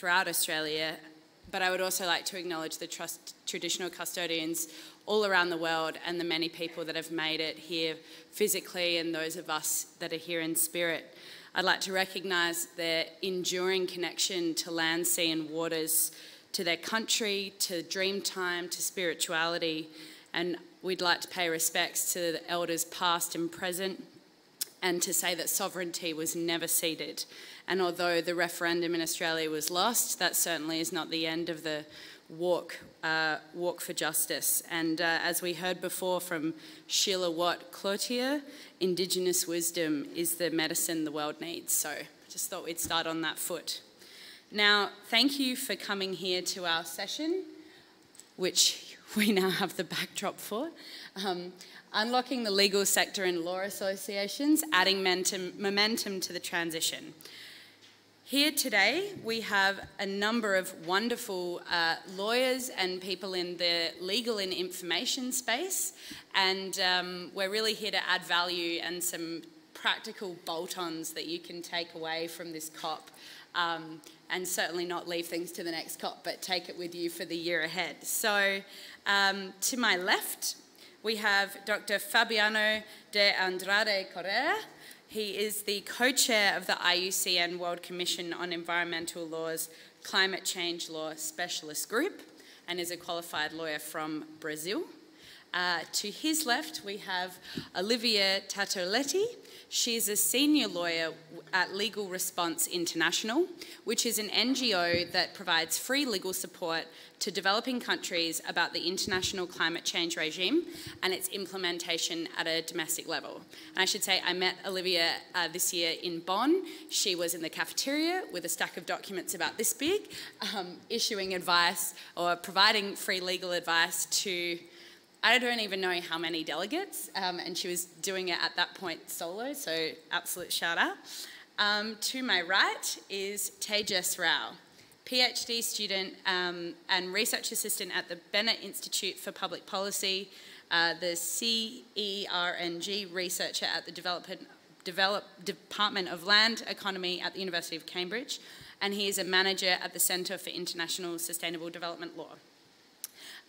throughout Australia. But I would also like to acknowledge the trust, traditional custodians all around the world and the many people that have made it here physically and those of us that are here in spirit. I'd like to recognise their enduring connection to land, sea, and waters, to their country, to dreamtime, to spirituality, and we'd like to pay respects to the elders past and present and to say that sovereignty was never ceded. And although the referendum in Australia was lost, that certainly is not the end of the walk, uh, walk for justice. And uh, as we heard before from Sheila Watt Cloutier, Indigenous wisdom is the medicine the world needs. So I just thought we'd start on that foot. Now, thank you for coming here to our session, which we now have the backdrop for. Um, unlocking the legal sector and law associations, adding momentum, momentum to the transition. Here today, we have a number of wonderful uh, lawyers and people in the legal and information space, and um, we're really here to add value and some practical bolt-ons that you can take away from this COP, um, and certainly not leave things to the next COP, but take it with you for the year ahead. So, um, to my left, we have Dr. Fabiano de Andrade Correa. He is the co-chair of the IUCN World Commission on Environmental Law's Climate Change Law Specialist Group and is a qualified lawyer from Brazil. Uh, to his left, we have Olivia Tatoletti. She's a senior lawyer at Legal Response International, which is an NGO that provides free legal support to developing countries about the international climate change regime and its implementation at a domestic level. And I should say, I met Olivia uh, this year in Bonn. She was in the cafeteria with a stack of documents about this big, um, issuing advice or providing free legal advice to I don't even know how many delegates, um, and she was doing it at that point solo, so absolute shout out. Um, to my right is Tejas Rao, PhD student um, and research assistant at the Bennett Institute for Public Policy, uh, the C-EENRG researcher at the Develop, Department of Land Economy at the University of Cambridge, and he is a manager at the Centre for International Sustainable Development Law.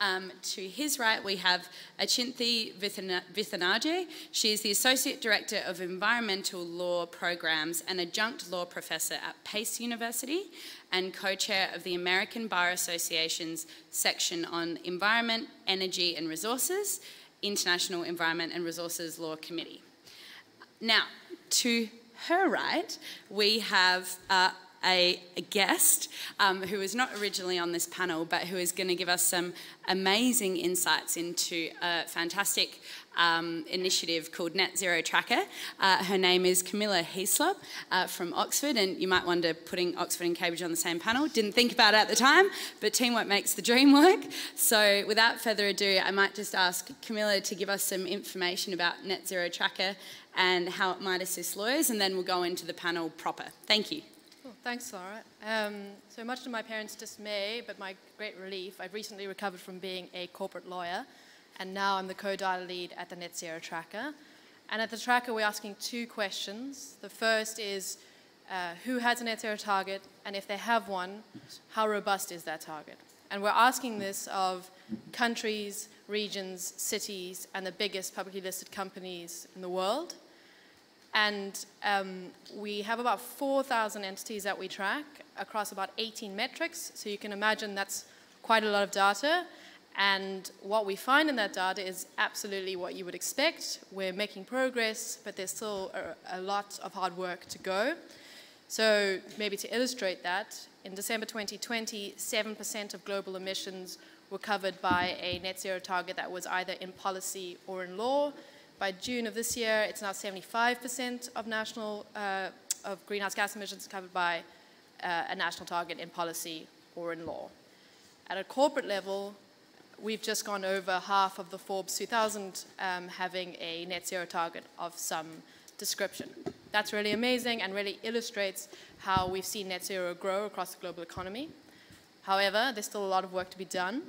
Um, to his right, we have Achinthi Vithanage. She is the Associate Director of Environmental Law Programs and Adjunct Law Professor at Pace University and co-chair of the American Bar Association's section on Environment, Energy and Resources, International Environment and Resources Law Committee. Now, to her right, we have uh, a, a guest um, who is not originally on this panel, but who is going to give us some amazing insights into a fantastic um, initiative called Net Zero Tracker. Uh, her name is Camilla Hyslop uh, from Oxford, and you might wonder putting Oxford and Cambridge on the same panel. Didn't think about it at the time, but teamwork makes the dream work. So without further ado, I might just ask Camilla to give us some information about Net Zero Tracker and how it might assist lawyers, and then we'll go into the panel proper. Thank you. Thanks, Laura. Um, so much to my parents' dismay, but my great relief, I've recently recovered from being a corporate lawyer, and now I'm the co-data lead at the Net Zero Tracker. And at the Tracker, we're asking two questions. The first is, uh, who has a net zero target, and if they have one, how robust is that target? And we're asking this of countries, regions, cities, and the biggest publicly listed companies in the world. And um, we have about 4,000 entities that we track across about 18 metrics. So you can imagine that's quite a lot of data. And what we find in that data is absolutely what you would expect. We're making progress, but there's still a, a lot of hard work to go. So maybe to illustrate that, in December 2020, 7% of global emissions were covered by a net zero target that was either in policy or in law. By June of this year, it's now 75% of national uh, of greenhouse gas emissions covered by uh, a national target in policy or in law. At a corporate level, we've just gone over half of the Forbes 2000 um, having a net zero target of some description. That's really amazing and really illustrates how we've seen net zero grow across the global economy. However, there's still a lot of work to be done.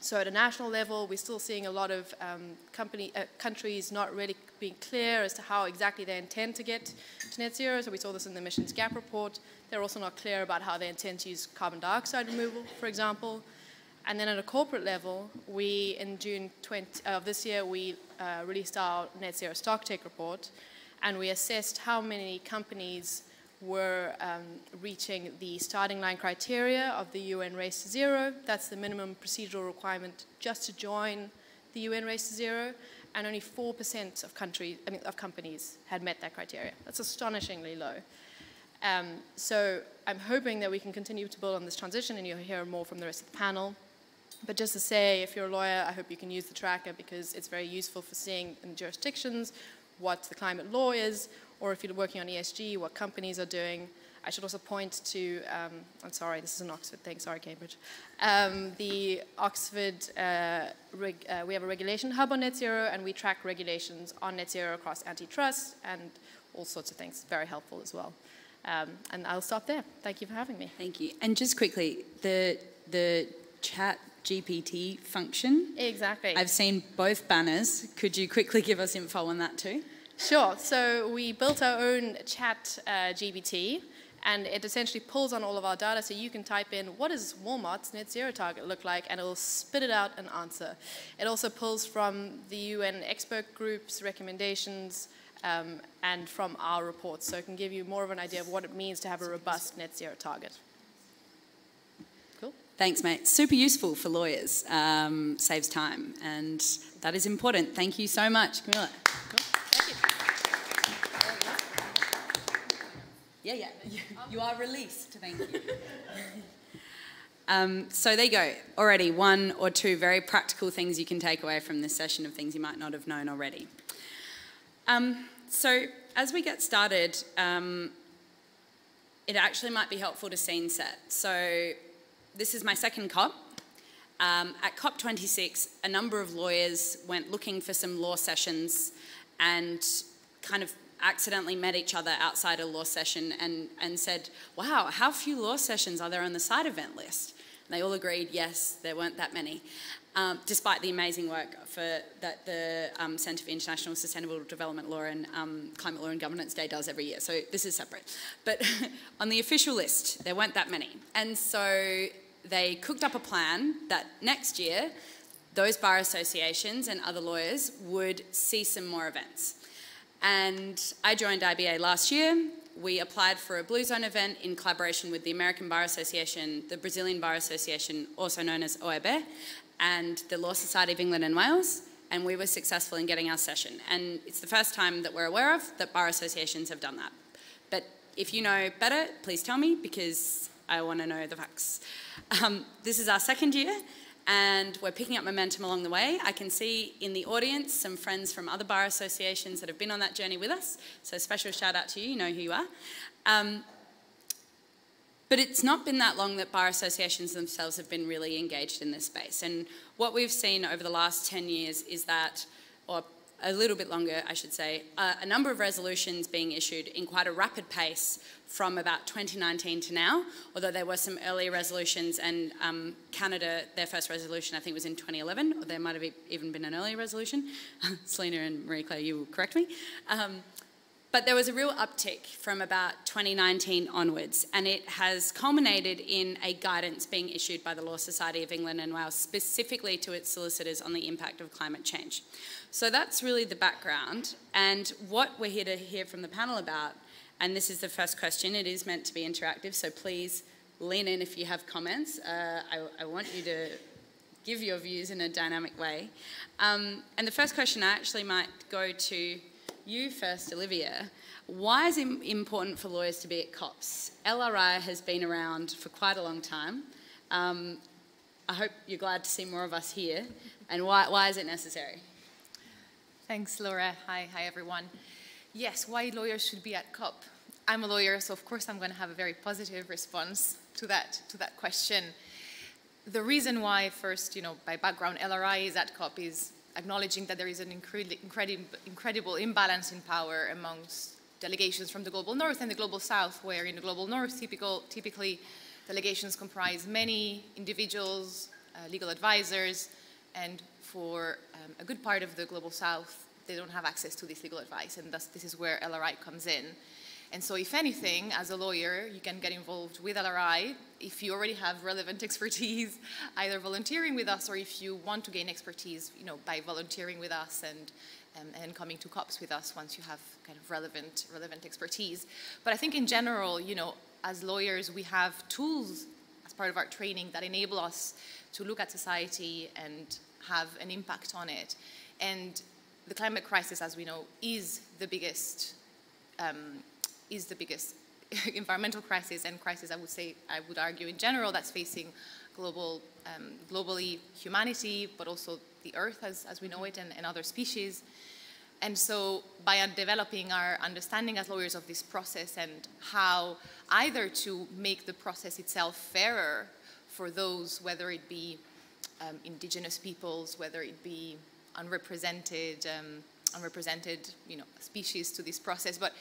So at a national level, we're still seeing a lot of um, company, uh, countries not really being clear as to how exactly they intend to get to net zero. So we saw this in the emissions gap report. They're also not clear about how they intend to use carbon dioxide removal, for example. And then at a corporate level, we, in June 20, of this year, we uh, released our net zero stock take report, and we assessed how many companies were um, reaching the starting line criteria of the UN Race to Zero. That's the minimum procedural requirement just to join the UN Race to Zero, and only 4% of, countries, I mean, of companies had met that criteria. That's astonishingly low. Um, so I'm hoping that we can continue to build on this transition, and you'll hear more from the rest of the panel. But just to say, if you're a lawyer, I hope you can use the tracker because it's very useful for seeing in jurisdictions what the climate law is, or if you're working on ESG, what companies are doing. I should also point to, um, I'm sorry, this is an Oxford thing, sorry, Cambridge. Um, the Oxford, uh, uh, we have a regulation hub on net zero, and we track regulations on net zero across antitrust and all sorts of things. Very helpful as well. Um, and I'll stop there. Thank you for having me. Thank you. And just quickly, the, the chat GPT function. Exactly. I've seen both banners. Could you quickly give us info on that too? Sure. So we built our own chat uh, GPT, and it essentially pulls on all of our data. So you can type in what does Walmart's net zero target look like, and it will spit it out an answer. It also pulls from the UN expert groups recommendations. Um, and from our reports, so it can give you more of an idea of what it means to have a robust net zero target. Thanks, mate. Super useful for lawyers. Um, saves time, and that is important. Thank you so much, Camilla. Cool. Yeah, yeah. You are released. Thank you. Um, so there you go. Already one or two very practical things you can take away from this session of things you might not have known already. Um, so as we get started, um, it actually might be helpful to scene set. So this is my second COP. Um, at COP26, a number of lawyers went looking for some law sessions and kind of accidentally met each other outside a law session and, and said, wow, how few law sessions are there on the side event list? And they all agreed, yes, there weren't that many, um, despite the amazing work for, that the um, Centre for International Sustainable Development Law and um, Climate Law and Governance Day does every year. So this is separate. But on the official list, there weren't that many. And so they cooked up a plan that next year, those bar associations and other lawyers would see some more events. And I joined IBA last year. We applied for a Blue Zone event in collaboration with the American Bar Association, the Brazilian Bar Association, also known as OAB, and the Law Society of England and Wales, and we were successful in getting our session. And it's the first time that we're aware of that bar associations have done that. But if you know better, please tell me because I want to know the facts. Um, this is our second year, and we're picking up momentum along the way. I can see in the audience some friends from other bar associations that have been on that journey with us, so special shout out to you, you know who you are. Um, but it's not been that long that bar associations themselves have been really engaged in this space. And what we've seen over the last 10 years is that, or a little bit longer, I should say, uh, a number of resolutions being issued in quite a rapid pace from about 2019 to now, although there were some earlier resolutions and um, Canada, their first resolution I think was in 2011, or there might have even been an earlier resolution. Selena and Marie-Claire, you will correct me. Um, but there was a real uptick from about 2019 onwards, and it has culminated in a guidance being issued by the Law Society of England and Wales specifically to its solicitors on the impact of climate change. So that's really the background, and what we're here to hear from the panel about, and this is the first question, it is meant to be interactive, so please lean in if you have comments. Uh, I, I, want you to give your views in a dynamic way. Um, and the first question I actually might go to you first, Olivia. Why is it important for lawyers to be at COPs? LRI has been around for quite a long time. Um, I hope you're glad to see more of us here. And why, why is it necessary? Thanks, Laura. Hi, hi, everyone. Yes, why lawyers should be at COP? I'm a lawyer, so of course I'm going to have a very positive response to that, to that question. The reason why, first, you know, by background, LRI is at COP is acknowledging that there is an incredi incredi incredible imbalance in power amongst delegations from the global north and the global south, where in the global north, typical, typically delegations comprise many individuals, uh, legal advisors, and for um, a good part of the global south, they don't have access to this legal advice, and thus this is where LRI comes in. And so if anything, as a lawyer, you can get involved with LRI if you already have relevant expertise, either volunteering with us or if you want to gain expertise, you know, by volunteering with us and, um, and coming to COPs with us once you have kind of relevant, relevant expertise. But I think in general, you know, as lawyers, we have tools as part of our training that enable us to look at society and have an impact on it. And the climate crisis, as we know, is the biggest um, is the biggest environmental crisis and crisis, I would say, I would argue in general, that's facing global, um, globally humanity, but also the earth as, as we know it and, and other species. And so by developing our understanding as lawyers of this process and how either to make the process itself fairer for those, whether it be um, indigenous peoples, whether it be unrepresented, um, unrepresented you know, species to this process, but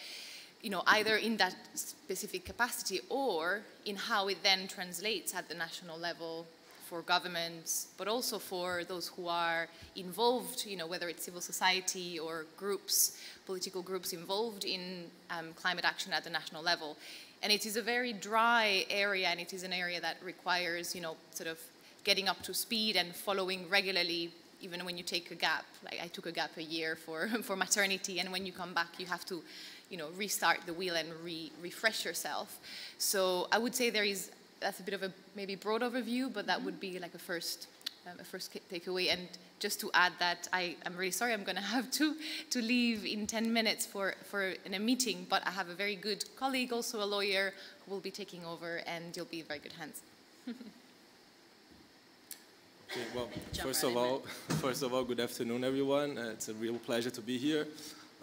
you know, either in that specific capacity or in how it then translates at the national level for governments, but also for those who are involved, you know, whether it's civil society or groups, political groups involved in um, climate action at the national level. And it is a very dry area, and it is an area that requires, you know, sort of getting up to speed and following regularly, even when you take a gap. Like I took a gap a year for, for maternity, and when you come back, you have to you know, restart the wheel and re refresh yourself. So I would say there is, that's a bit of a maybe broad overview, but that would be like a first, um, a first takeaway. And just to add that, I, am really sorry, I'm going to have to, to leave in 10 minutes for, for in a meeting, but I have a very good colleague, also a lawyer, who will be taking over, and you'll be in very good hands. Okay, well, first of all, first of all, good afternoon, everyone. Uh, it's a real pleasure to be here.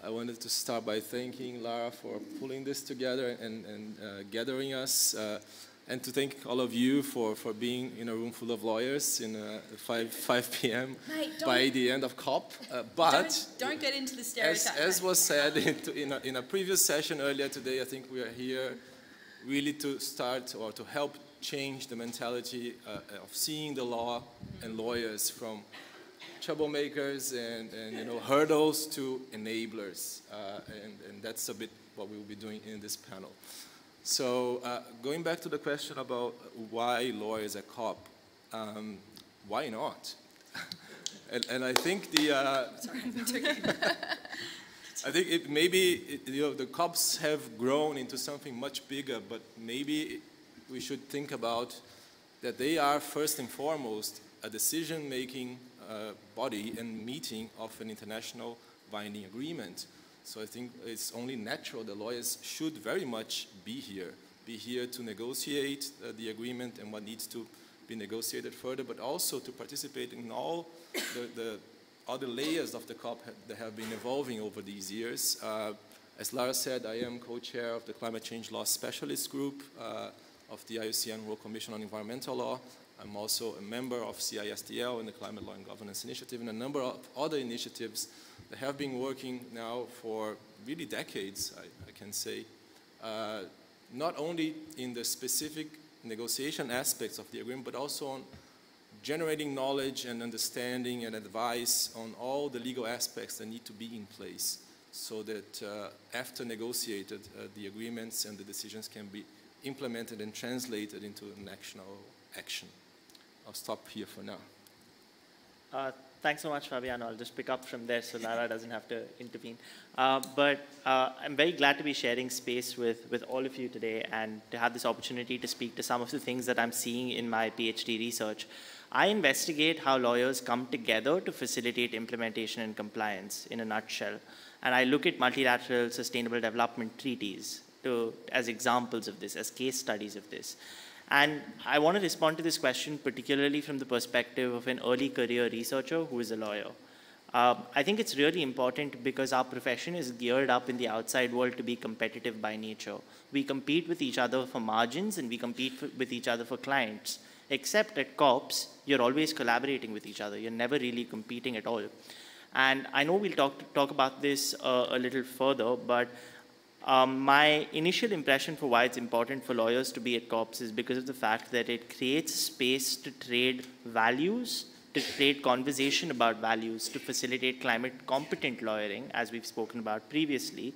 I wanted to start by thanking Lara for pulling this together and, and uh, gathering us, uh, and to thank all of you for, for being in a room full of lawyers in uh, 5, 5 p.m. Mate, by the end of COP. Uh, but don't, don't, get into the stereotype. As, as was said in, in, a, in a previous session earlier today, I think we are here really to start or to help change the mentality uh, of seeing the law and lawyers from troublemakers and, and you know, hurdles to enablers. Uh, and, and that's a bit what we will be doing in this panel. So uh, going back to the question about why lawyers at COP, um, why not? and, and, I think the... Uh, I think it maybe, it, you know, the COPs have grown into something much bigger, but maybe we should think about that they are first and foremost a decision-making body and meeting of an international binding agreement. So I think it's only natural the lawyers should very much be here, be here to negotiate uh, the agreement and what needs to be negotiated further, but also to participate in all the, the other layers of the COP that have been evolving over these years. Uh, as Lara said, I am co-chair of the Climate Change Law Specialist Group uh, of the IUCN World Commission on Environmental Law. I'm also a member of CISDL and the Climate Law and Governance Initiative and a number of other initiatives that have been working now for really decades, I, I can say, uh, not only in the specific negotiation aspects of the agreement, but also on generating knowledge and understanding and advice on all the legal aspects that need to be in place so that uh, after negotiated, uh, the agreements and the decisions can be implemented and translated into national action. I'll stop here for now. Uh, thanks so much, Fabiano. I'll just pick up from there so Lara doesn't have to intervene. Uh, but uh, I'm very glad to be sharing space with, with all of you today and to have this opportunity to speak to some of the things that I'm seeing in my PhD research. I investigate how lawyers come together to facilitate implementation and compliance in a nutshell. And I look at multilateral sustainable development treaties to, as examples of this, as case studies of this. And I want to respond to this question particularly from the perspective of an early career researcher who is a lawyer. Uh, I think it's really important because our profession is geared up in the outside world to be competitive by nature. We compete with each other for margins and we compete for, with each other for clients. Except at COPs, you're always collaborating with each other. You're never really competing at all. And I know we'll talk, talk about this uh, a little further, but um, my initial impression for why it's important for lawyers to be at COPs is because of the fact that it creates space to trade values, to create conversation about values, to facilitate climate competent lawyering, as we've spoken about previously,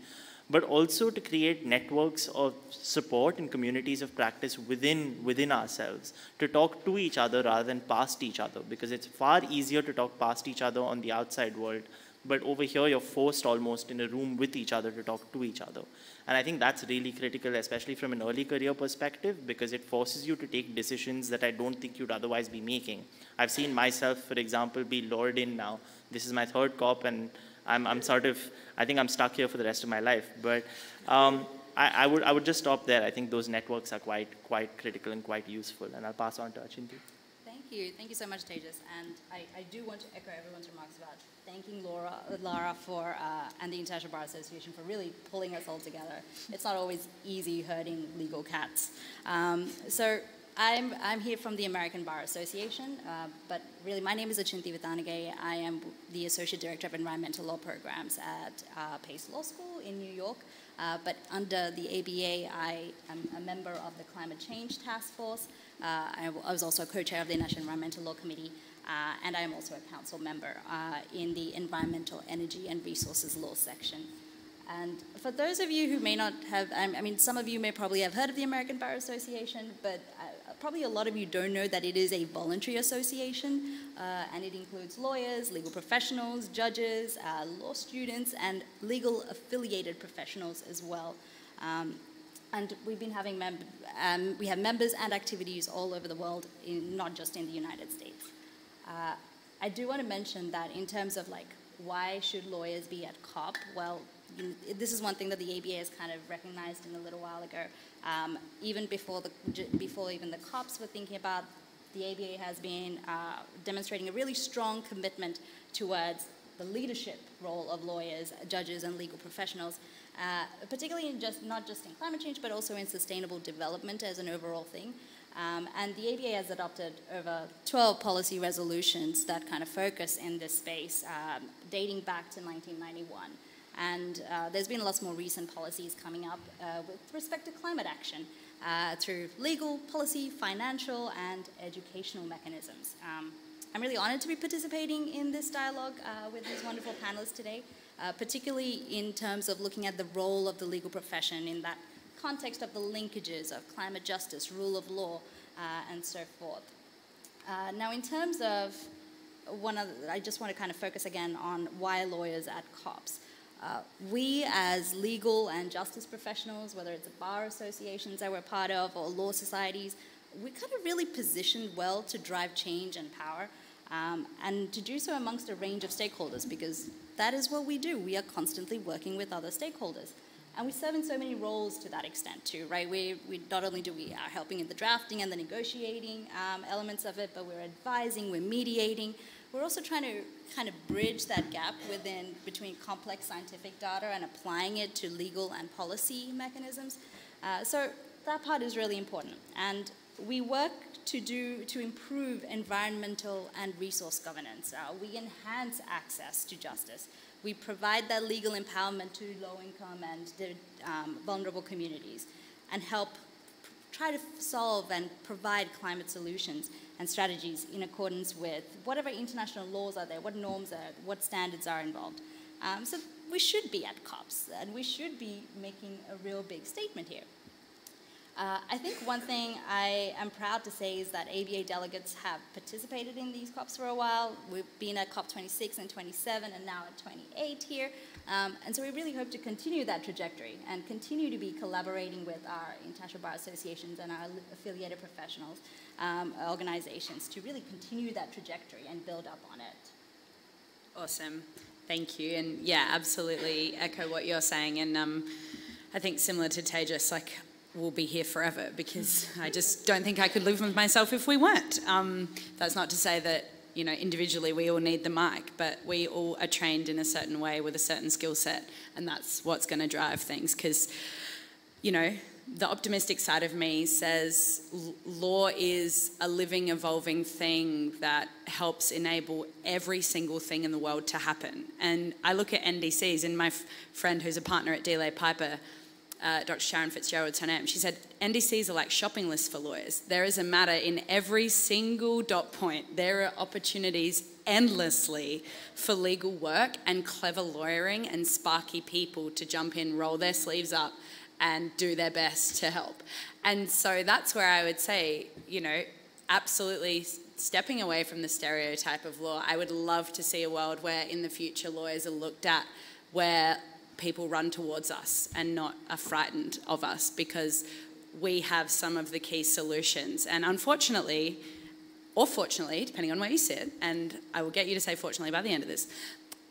but also to create networks of support and communities of practice within, within ourselves, to talk to each other rather than past each other, because it's far easier to talk past each other on the outside world, but over here you're forced almost in a room with each other to talk to each other. And I think that's really critical, especially from an early career perspective, because it forces you to take decisions that I don't think you'd otherwise be making. I've seen myself, for example, be lured in now. This is my third COP, and I'm, I'm sort of, I think I'm stuck here for the rest of my life. But um, I, I, would, I would just stop there. I think those networks are quite, quite critical and quite useful. And I'll pass on to Achinthi. Thank you. Thank you so much, Tejas. And I, I do want to echo everyone's remarks about thanking Laura, Lara for, uh, and the International Bar Association for really pulling us all together. It's not always easy herding legal cats. Um, so I'm, I'm here from the American Bar Association, uh, but really my name is Achinthi Vithanage. I am the Associate Director of Environmental Law Programs at uh, Pace Law School in New York. Uh, but under the ABA, I am a member of the Climate Change Task Force. Uh, I, I was also co-chair of the National Environmental Law Committee uh, and I am also a council member uh, in the Environmental, Energy and Resources Law section. And for those of you who may not have, I mean, some of you may probably have heard of the American Bar Association, but uh, probably a lot of you don't know that it is a voluntary association, uh, and it includes lawyers, legal professionals, judges, uh, law students, and legal affiliated professionals as well. Um, and we've been having um, we have members and activities all over the world, in, not just in the United States. Uh, I do want to mention that in terms of like why should lawyers be at COP? Well, this is one thing that the ABA has kind of recognized in a little while ago. Um, even before the before even the COPs were thinking about, the ABA has been uh, demonstrating a really strong commitment towards the leadership role of lawyers, judges, and legal professionals, uh, particularly in just not just in climate change, but also in sustainable development as an overall thing. Um, and the ABA has adopted over 12 policy resolutions that kind of focus in this space, um, dating back to 1991. And uh, there's been lots more recent policies coming up uh, with respect to climate action uh, through legal, policy, financial, and educational mechanisms. Um, I'm really honored to be participating in this dialogue uh, with these wonderful panelists today, uh, particularly in terms of looking at the role of the legal profession in that context of the linkages of climate justice, rule of law, uh, and so forth. Uh, now, in terms of one of, I just want to kind of focus again on why lawyers at COPs. Uh, we, as legal and justice professionals, whether it's the bar associations that we're part of or law societies, we kind of really positioned well to drive change and power, um, and to do so amongst a range of stakeholders because that is what we do. We are constantly working with other stakeholders. And we serve in so many roles to that extent too, right? We, we not only do we are helping in the drafting and the negotiating um, elements of it, but we're advising, we're mediating. We're also trying to kind of bridge that gap within between complex scientific data and applying it to legal and policy mechanisms. Uh, so that part is really important. And we work to do to improve environmental and resource governance. Uh, we enhance access to justice we provide that legal empowerment to low income and um, vulnerable communities and help try to solve and provide climate solutions and strategies in accordance with whatever international laws are there, what norms are, what standards are involved. Um, so we should be at COPs and we should be making a real big statement here. Uh, I think one thing I am proud to say is that ABA delegates have participated in these COPs for a while. We've been at COP 26 and 27 and now at 28 here. Um, and so we really hope to continue that trajectory and continue to be collaborating with our international bar associations and our affiliated professionals um, organizations to really continue that trajectory and build up on it. Awesome. Thank you. And yeah, absolutely echo what you're saying. And um, I think similar to Tejas, like will be here forever because I just don't think I could live with myself if we weren't. Um, that's not to say that you know individually we all need the mic, but we all are trained in a certain way with a certain skill set, and that's what's going to drive things. Because you know the optimistic side of me says law is a living, evolving thing that helps enable every single thing in the world to happen. And I look at NDCs, and my friend who's a partner at DLA Piper uh, Dr. Sharon Fitzgerald's her. She said, NDCs are like shopping lists for lawyers. There is a matter in every single dot point. There are opportunities endlessly for legal work and clever lawyering and sparky people to jump in, roll their sleeves up, and do their best to help. And so that's where I would say, you know, absolutely stepping away from the stereotype of law. I would love to see a world where in the future lawyers are looked at where people run towards us and not are frightened of us because we have some of the key solutions. And unfortunately, or fortunately, depending on where you sit, and I will get you to say fortunately by the end of this,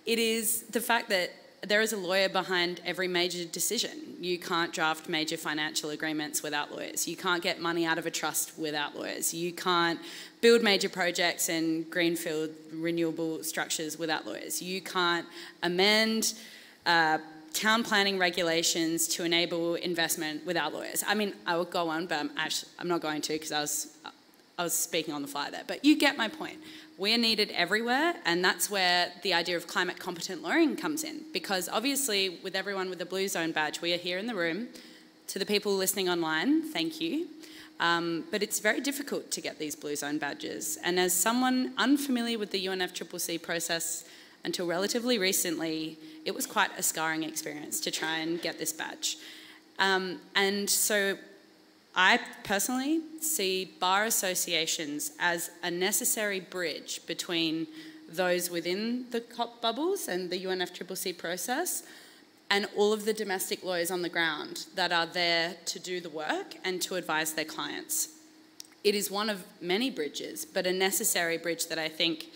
it is the fact that there is a lawyer behind every major decision. You can't draft major financial agreements without lawyers. You can't get money out of a trust without lawyers. You can't build major projects and greenfield renewable structures without lawyers. You can't amend uh, town planning regulations to enable investment without lawyers. I mean, I would go on, but I'm actually I'm not going to because I was I was speaking on the fly there. But you get my point. We're needed everywhere, and that's where the idea of climate competent lawyering comes in. Because obviously, with everyone with the Blue Zone badge, we are here in the room. To the people listening online, thank you. Um, but it's very difficult to get these Blue Zone badges. And as someone unfamiliar with the UNFCCC process until relatively recently, it was quite a scarring experience to try and get this badge. Um, and so I personally see bar associations as a necessary bridge between those within the COP bubbles and the UNFCCC process and all of the domestic lawyers on the ground that are there to do the work and to advise their clients. It is one of many bridges, but a necessary bridge that I think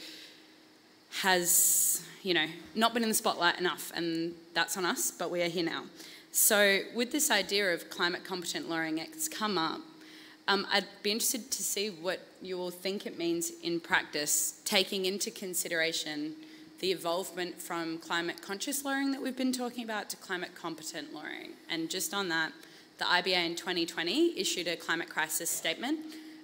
has, you know, not been in the spotlight enough, and that's on us, but we are here now. So with this idea of climate competent lawyering, it's come up. Um, I'd be interested to see what you all think it means in practice, taking into consideration the evolvement from climate conscious lawyering that we've been talking about to climate competent lawyering. And just on that, the IBA in 2020 issued a climate crisis statement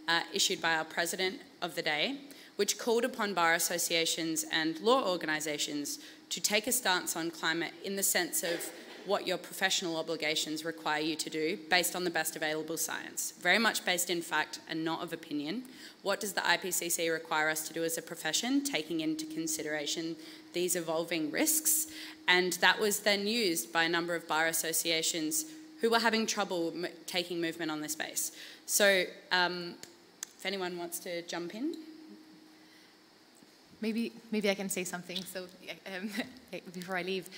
uh, issued by our president of the day, which called upon bar associations and law organisations to take a stance on climate in the sense of what your professional obligations require you to do based on the best available science. Very much based in fact and not of opinion. What does the IPCC require us to do as a profession, taking into consideration these evolving risks? And that was then used by a number of bar associations who were having trouble taking movement on this space. So um, if anyone wants to jump in. Maybe, maybe I can say something so um, before I leave.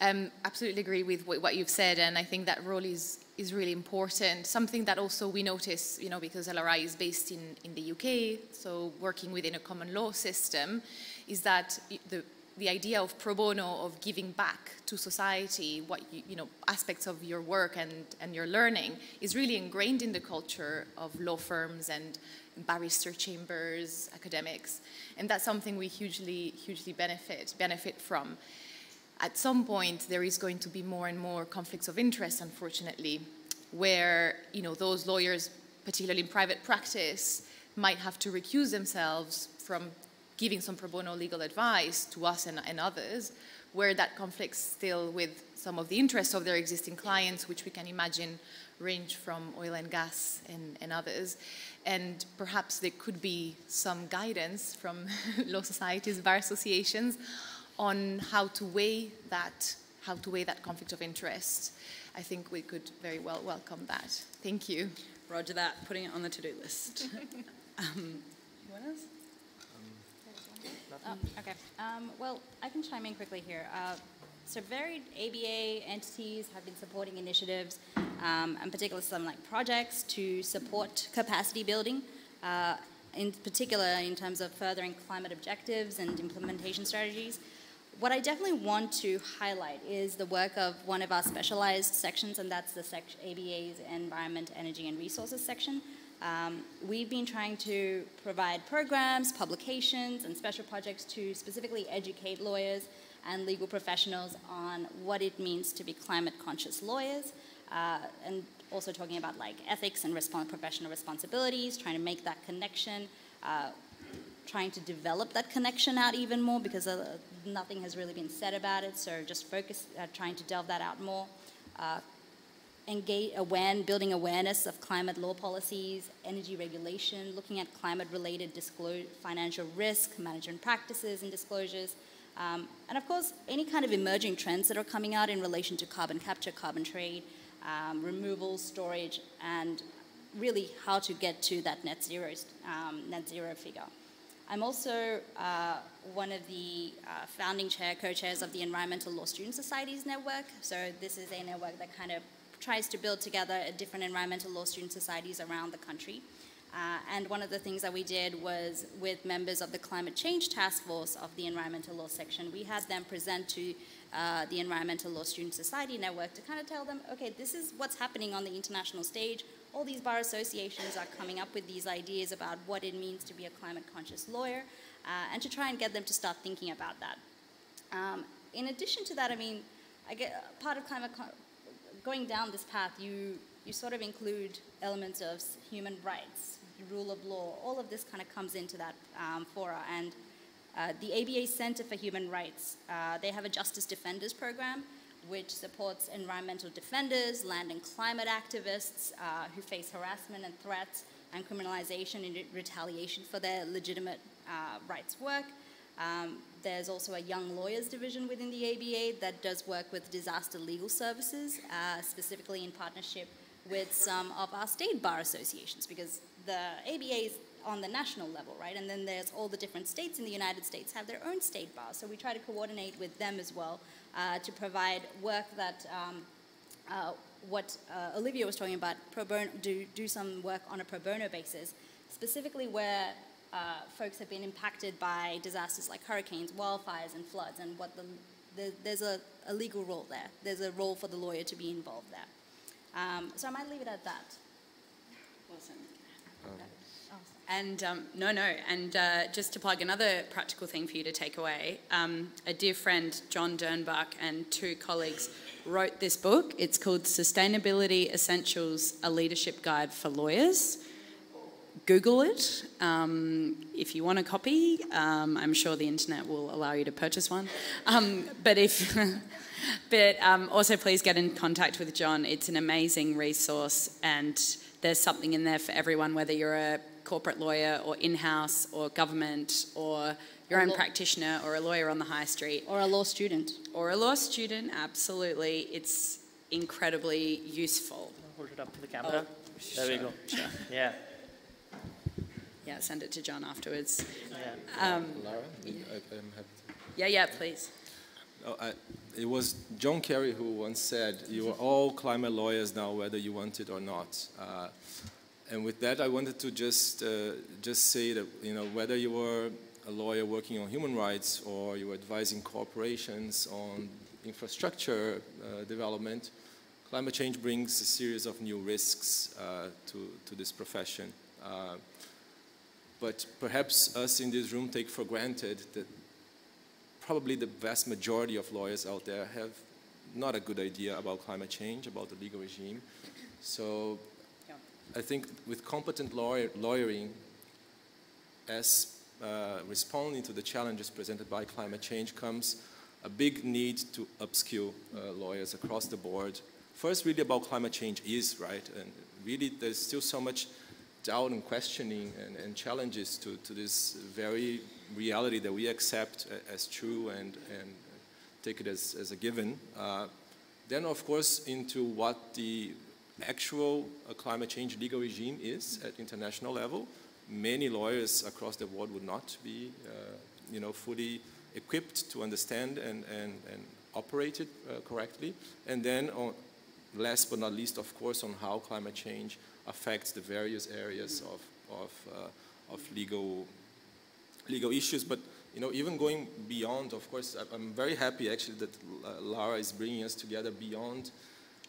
Um, absolutely agree with what you've said, and I think that role is is really important. Something that also we notice, you know, because LRI is based in in the UK, so working within a common law system, is that the the idea of pro bono of giving back to society what you, you know aspects of your work and and your learning is really ingrained in the culture of law firms and barrister chambers academics and that's something we hugely hugely benefit benefit from. At some point there is going to be more and more conflicts of interest, unfortunately, where you know those lawyers, particularly in private practice, might have to recuse themselves from giving some pro bono legal advice to us and, and others, where that conflicts still with some of the interests of their existing clients, which we can imagine range from oil and gas and, and others. And perhaps there could be some guidance from law societies, bar associations, on how to weigh that, how to weigh that conflict of interest. I think we could very well welcome that. Thank you. Roger that, putting it on the to-do list. um, what else? Um, oh, okay. Um, well, I can chime in quickly here. Uh, so varied ABA entities have been supporting initiatives, um, in particular some like projects to support capacity building, uh, in particular in terms of furthering climate objectives and implementation strategies what I definitely want to highlight is the work of one of our specialized sections, and that's the sec ABA's Environment, Energy, and Resources section. Um, we've been trying to provide programs, publications, and special projects to specifically educate lawyers and legal professionals on what it means to be climate conscious lawyers, uh, and also talking about like ethics and professional responsibilities, trying to make that connection. Uh, trying to develop that connection out even more because uh, nothing has really been said about it. So just focus, uh, trying to delve that out more. Uh, engage, aware, building awareness of climate law policies, energy regulation, looking at climate-related financial risk, management practices and disclosures, um, and of course, any kind of emerging trends that are coming out in relation to carbon capture, carbon trade, um, removal, storage, and really how to get to that net zero, um, net zero figure. I'm also uh, one of the uh, founding chair, co-chairs of the Environmental Law Student Societies Network. So this is a network that kind of tries to build together different environmental law student societies around the country. Uh, and one of the things that we did was with members of the Climate Change Task Force of the Environmental Law section, we had them present to uh, the Environmental Law Student Society Network to kind of tell them, okay, this is what's happening on the international stage. All these bar associations are coming up with these ideas about what it means to be a climate conscious lawyer, uh, and to try and get them to start thinking about that. Um, in addition to that, I mean, I get part of climate going down this path, you you sort of include elements of human rights, rule of law, all of this kind of comes into that um, fora. And uh, the ABA Center for Human Rights, uh, they have a Justice Defenders program which supports environmental defenders, land and climate activists uh, who face harassment and threats and criminalization in retaliation for their legitimate uh, rights work. Um, there's also a Young Lawyers Division within the ABA that does work with disaster legal services, uh, specifically in partnership with some of our state bar associations, because the ABA is on the national level, right? And then there's all the different states in the United States have their own state bars. So we try to coordinate with them as well uh, to provide work that um, uh, what uh, Olivia was talking about, pro bono, do, do some work on a pro bono basis, specifically where uh, folks have been impacted by disasters like hurricanes, wildfires, and floods, and what the, the there's a, a, legal role there. There's a role for the lawyer to be involved there. Um, so I might leave it at that. Awesome. And um, no, no, and uh, just to plug another practical thing for you to take away, um, a dear friend, John Dernbach, and two colleagues wrote this book. It's called Sustainability Essentials A Leadership Guide for Lawyers. Google it um, if you want a copy. Um, I'm sure the internet will allow you to purchase one. Um, but if, but um, also please get in contact with John. It's an amazing resource, and there's something in there for everyone, whether you're a corporate lawyer or in-house or government or your own practitioner or a lawyer on the high street. Or a law student. Or a law student, absolutely. It's incredibly useful. Hold it up to the camera. Oh, there sure, we go. Sure. Yeah. Yeah, send it to John afterwards. Yeah. Um, Lara, I, yeah, yeah, please. Oh, I, it was John Kerry who once said, "You are all climate lawyers now, whether you want it or not." Uh, and with that, I wanted to just uh, just say that you know whether you were a lawyer working on human rights or you were advising corporations on infrastructure uh, development, climate change brings a series of new risks uh, to to this profession. Uh, but perhaps us in this room take for granted that probably the vast majority of lawyers out there have not a good idea about climate change, about the legal regime. So I think with competent lawyer, lawyering, as uh, responding to the challenges presented by climate change comes a big need to upskill uh, lawyers across the board. First, really about climate change is, right? And really there's still so much doubt and questioning and, and challenges to, to this very reality that we accept as true and, and take it as, as a given. Uh, then, of course, into what the actual uh, climate change legal regime is at international level. Many lawyers across the world would not be, uh, you know, fully equipped to understand and, and, and operate it uh, correctly. And then, on, last but not least, of course, on how climate change affects the various areas of, of, uh, of legal, legal issues. But you know, even going beyond, of course, I'm very happy actually that Lara is bringing us together beyond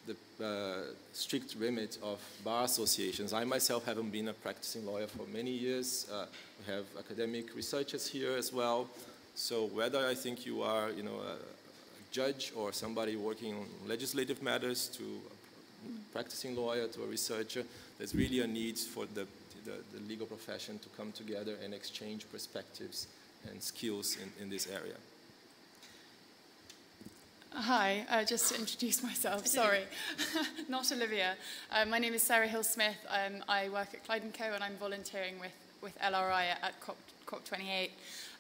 the uh, strict remit of bar associations. I myself haven't been a practicing lawyer for many years. Uh, we have academic researchers here as well. So whether I think you are, you know, a, a judge or somebody working on legislative matters to a practicing lawyer to a researcher, there's really a need for the, the, the legal profession to come together and exchange perspectives and skills in, in this area. Hi, uh, just to introduce myself, sorry. Not Olivia. Uh, my name is Sarah Hill-Smith. Um, I work at Clyde & Co and I'm volunteering with, with LRI at COP, COP28.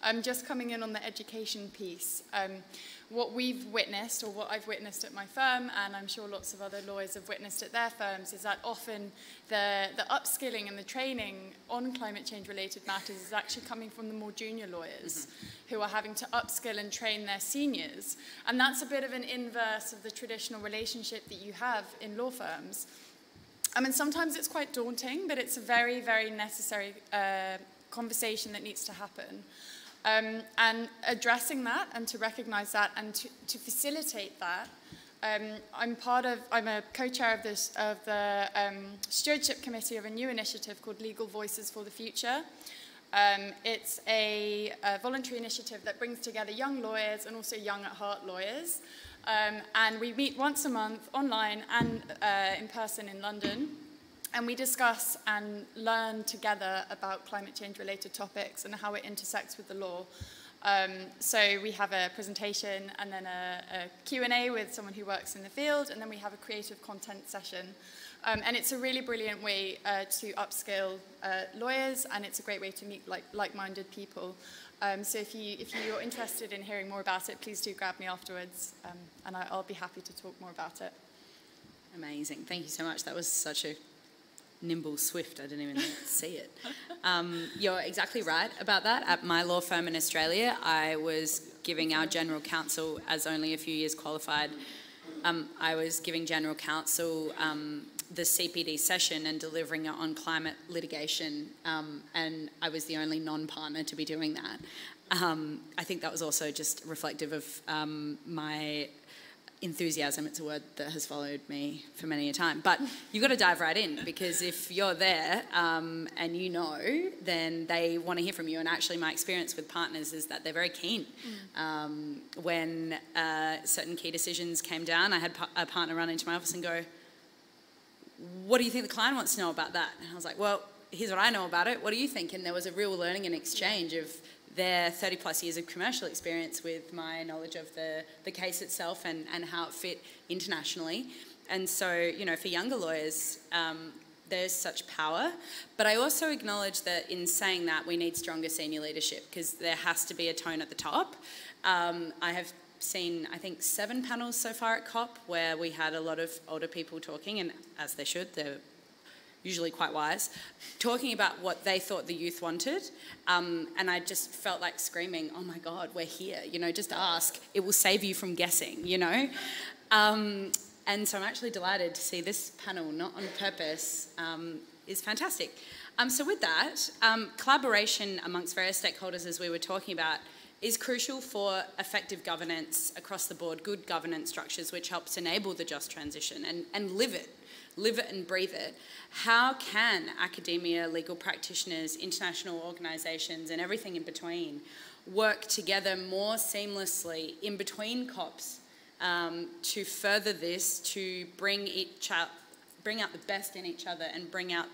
I'm just coming in on the education piece. Um, what we've witnessed or what I've witnessed at my firm and I'm sure lots of other lawyers have witnessed at their firms is that often the, the upskilling and the training on climate change related matters is actually coming from the more junior lawyers mm -hmm. who are having to upskill and train their seniors and that's a bit of an inverse of the traditional relationship that you have in law firms. I mean, sometimes it's quite daunting, but it's a very, very necessary uh, conversation that needs to happen. Um, and addressing that and to recognize that and to, to facilitate that, um, I'm part of, I'm a co-chair of, this, of the um, stewardship committee of a new initiative called Legal Voices for the Future. Um, it's a, a voluntary initiative that brings together young lawyers and also young at heart lawyers. Um, and we meet once a month online and uh, in person in London. And we discuss and learn together about climate change related topics and how it intersects with the law. Um, so we have a presentation and then a, a Q&A with someone who works in the field, and then we have a creative content session. Um, and it's a really brilliant way uh, to upskill uh, lawyers, and it's a great way to meet like, like-minded people. Um, so if, you, if you're interested in hearing more about it, please do grab me afterwards, um, and I, I'll be happy to talk more about it. Amazing. Thank you so much. That was such a nimble, swift. I didn't even see it. Um, you're exactly right about that. At my law firm in Australia, I was giving our general counsel, as only a few years qualified, um, I was giving general counsel um, the CPD session and delivering it on climate litigation, um, and I was the only non-partner to be doing that. Um, I think that was also just reflective of um, my enthusiasm, it's a word that has followed me for many a time. But you've got to dive right in because if you're there um, and you know, then they want to hear from you. And actually, my experience with partners is that they're very keen. Mm. Um, when uh, certain key decisions came down, I had a partner run into my office and go, What do you think the client wants to know about that? And I was like, Well, here's what I know about it. What do you think? And there was a real learning and exchange of their 30 plus years of commercial experience with my knowledge of the, the case itself and, and how it fit internationally. And so, you know, for younger lawyers, um, there's such power. But I also acknowledge that in saying that, we need stronger senior leadership because there has to be a tone at the top. Um, I have seen, I think, seven panels so far at COP where we had a lot of older people talking, and as they should, they're usually quite wise, talking about what they thought the youth wanted. Um, and I just felt like screaming, oh my God, we're here. You know, just ask. It will save you from guessing, you know? Um, and so I'm actually delighted to see this panel, not on purpose, um, is fantastic. Um, so with that, um, collaboration amongst various stakeholders, as we were talking about, is crucial for effective governance across the board, good governance structures, which helps enable the just transition and, and live it live it and breathe it, how can academia, legal practitioners, international organisations, and everything in between work together more seamlessly in between COPs um, to further this, to bring each out, bring out the best in each other and bring out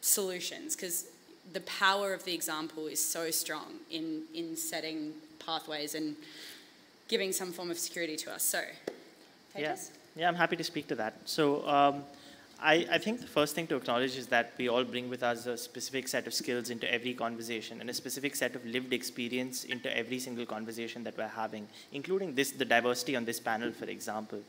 solutions? Because the power of the example is so strong in, in setting pathways and giving some form of security to us. So, yeah. Yeah, I'm happy to speak to that. So, um, I, I, think the first thing to acknowledge is that we all bring with us a specific set of skills into every conversation and a specific set of lived experience into every single conversation that we're having, including this, the diversity on this panel, for example.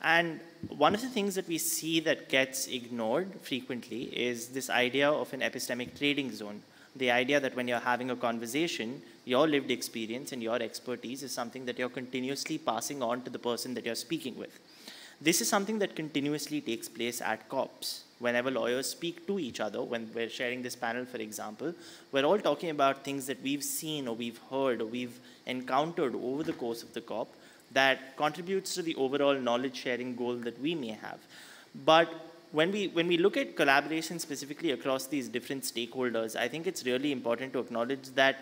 And one of the things that we see that gets ignored frequently is this idea of an epistemic trading zone. The idea that when you're having a conversation, your lived experience and your expertise is something that you're continuously passing on to the person that you're speaking with. This is something that continuously takes place at COPs. Whenever lawyers speak to each other, when we're sharing this panel, for example, we're all talking about things that we've seen or we've heard or we've encountered over the course of the COP that contributes to the overall knowledge sharing goal that we may have. But when we, when we look at collaboration specifically across these different stakeholders, I think it's really important to acknowledge that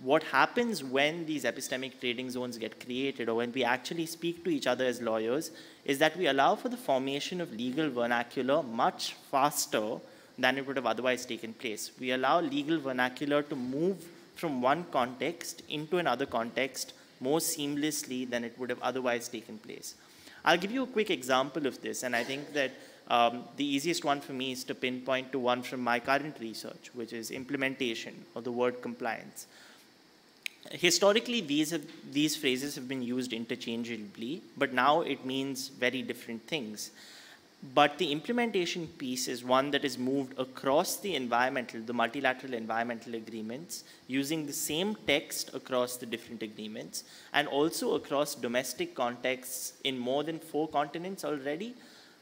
what happens when these epistemic trading zones get created or when we actually speak to each other as lawyers is that we allow for the formation of legal vernacular much faster than it would have otherwise taken place. We allow legal vernacular to move from one context into another context more seamlessly than it would have otherwise taken place. I'll give you a quick example of this, and I think that um, the easiest one for me is to pinpoint to one from my current research, which is implementation or the word compliance. Historically, these, have, these phrases have been used interchangeably, but now it means very different things. But the implementation piece is one that is moved across the environmental, the multilateral environmental agreements, using the same text across the different agreements, and also across domestic contexts in more than four continents already,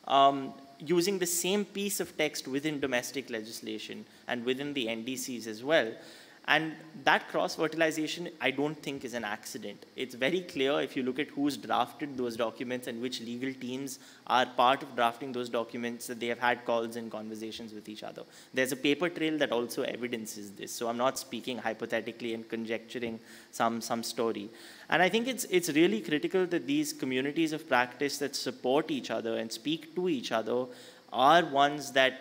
um, using the same piece of text within domestic legislation and within the NDCs as well. And that cross-fertilization, I don't think is an accident. It's very clear if you look at who's drafted those documents and which legal teams are part of drafting those documents that they have had calls and conversations with each other. There's a paper trail that also evidences this. So I'm not speaking hypothetically and conjecturing some, some story. And I think it's, it's really critical that these communities of practice that support each other and speak to each other are ones that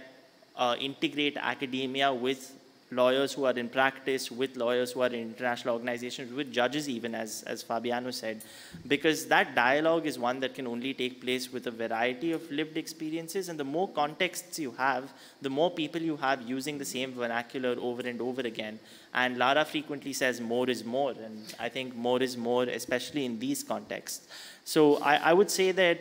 uh, integrate academia with lawyers who are in practice, with lawyers who are in international organizations, with judges even, as, as Fabiano said, because that dialogue is one that can only take place with a variety of lived experiences, and the more contexts you have, the more people you have using the same vernacular over and over again. And Lara frequently says more is more, and I think more is more, especially in these contexts. So I, I would say that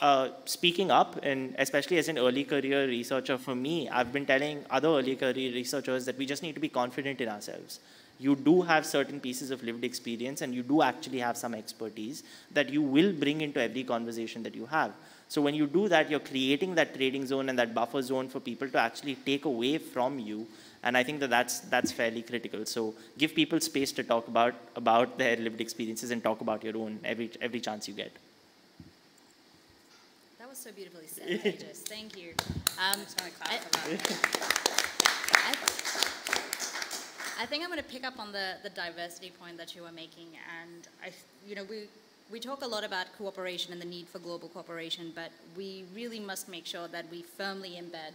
uh, speaking up, and especially as an early career researcher for me, I've been telling other early career researchers that we just need to be confident in ourselves. You do have certain pieces of lived experience and you do actually have some expertise that you will bring into every conversation that you have. So when you do that, you're creating that trading zone and that buffer zone for people to actually take away from you. And I think that that's, that's fairly critical. So give people space to talk about, about their lived experiences and talk about your own every, every chance you get was so beautifully said, Tejas. Thank you. Um, I, I, I, think I'm going to pick up on the, the diversity point that you were making. And, I, you know, we, we talk a lot about cooperation and the need for global cooperation, but we really must make sure that we firmly embed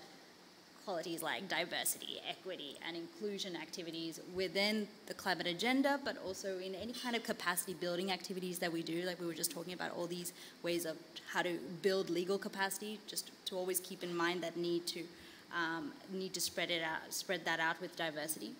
qualities like diversity, equity, and inclusion activities within the climate agenda, but also in any kind of capacity building activities that we do. Like we were just talking about all these ways of how to build legal capacity, just to always keep in mind that need to um, need to spread it out, spread that out with diversity.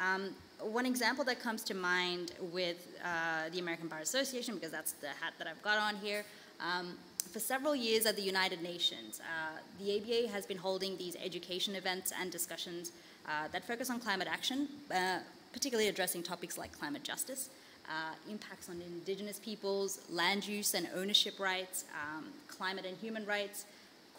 Um, one example that comes to mind with uh, the American Bar Association, because that's the hat that I've got on here, um, for several years at the United Nations, uh, the ABA has been holding these education events and discussions uh, that focus on climate action, uh, particularly addressing topics like climate justice, uh, impacts on indigenous peoples, land use and ownership rights, um, climate and human rights,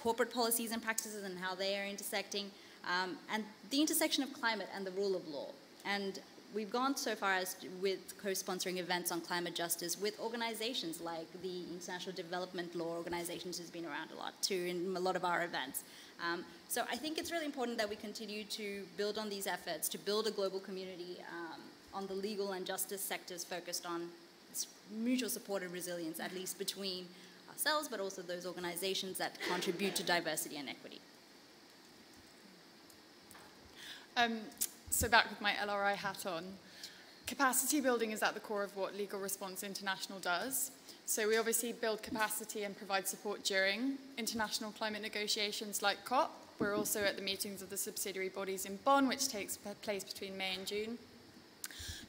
corporate policies and practices and how they are intersecting, um, and the intersection of climate and the rule of law. And we've gone so far as with co-sponsoring events on climate justice with organizations like the International Development Law Organizations has been around a lot too in a lot of our events. Um, so I think it's really important that we continue to build on these efforts, to build a global community um, on the legal and justice sectors focused on mutual support and resilience, at least between ourselves, but also those organizations that contribute to diversity and equity. Um, so back with my LRI hat on. Capacity building is at the core of what Legal Response International does. So we obviously build capacity and provide support during international climate negotiations like COP. We're also at the meetings of the subsidiary bodies in Bonn, which takes place between May and June.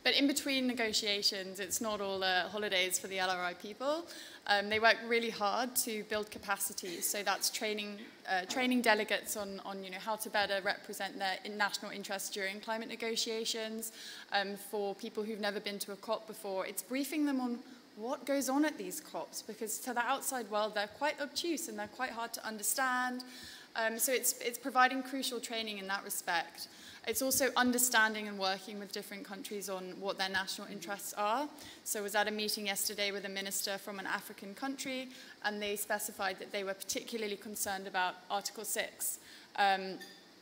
But in between negotiations, it's not all uh, holidays for the LRI people. Um, they work really hard to build capacity. So that's training, uh, training delegates on, on you know, how to better represent their national interests during climate negotiations. Um, for people who've never been to a COP before, it's briefing them on what goes on at these COPs because to the outside world, they're quite obtuse and they're quite hard to understand. Um, so it's, it's providing crucial training in that respect. It's also understanding and working with different countries on what their national interests are. So I was at a meeting yesterday with a minister from an African country, and they specified that they were particularly concerned about Article 6. Um,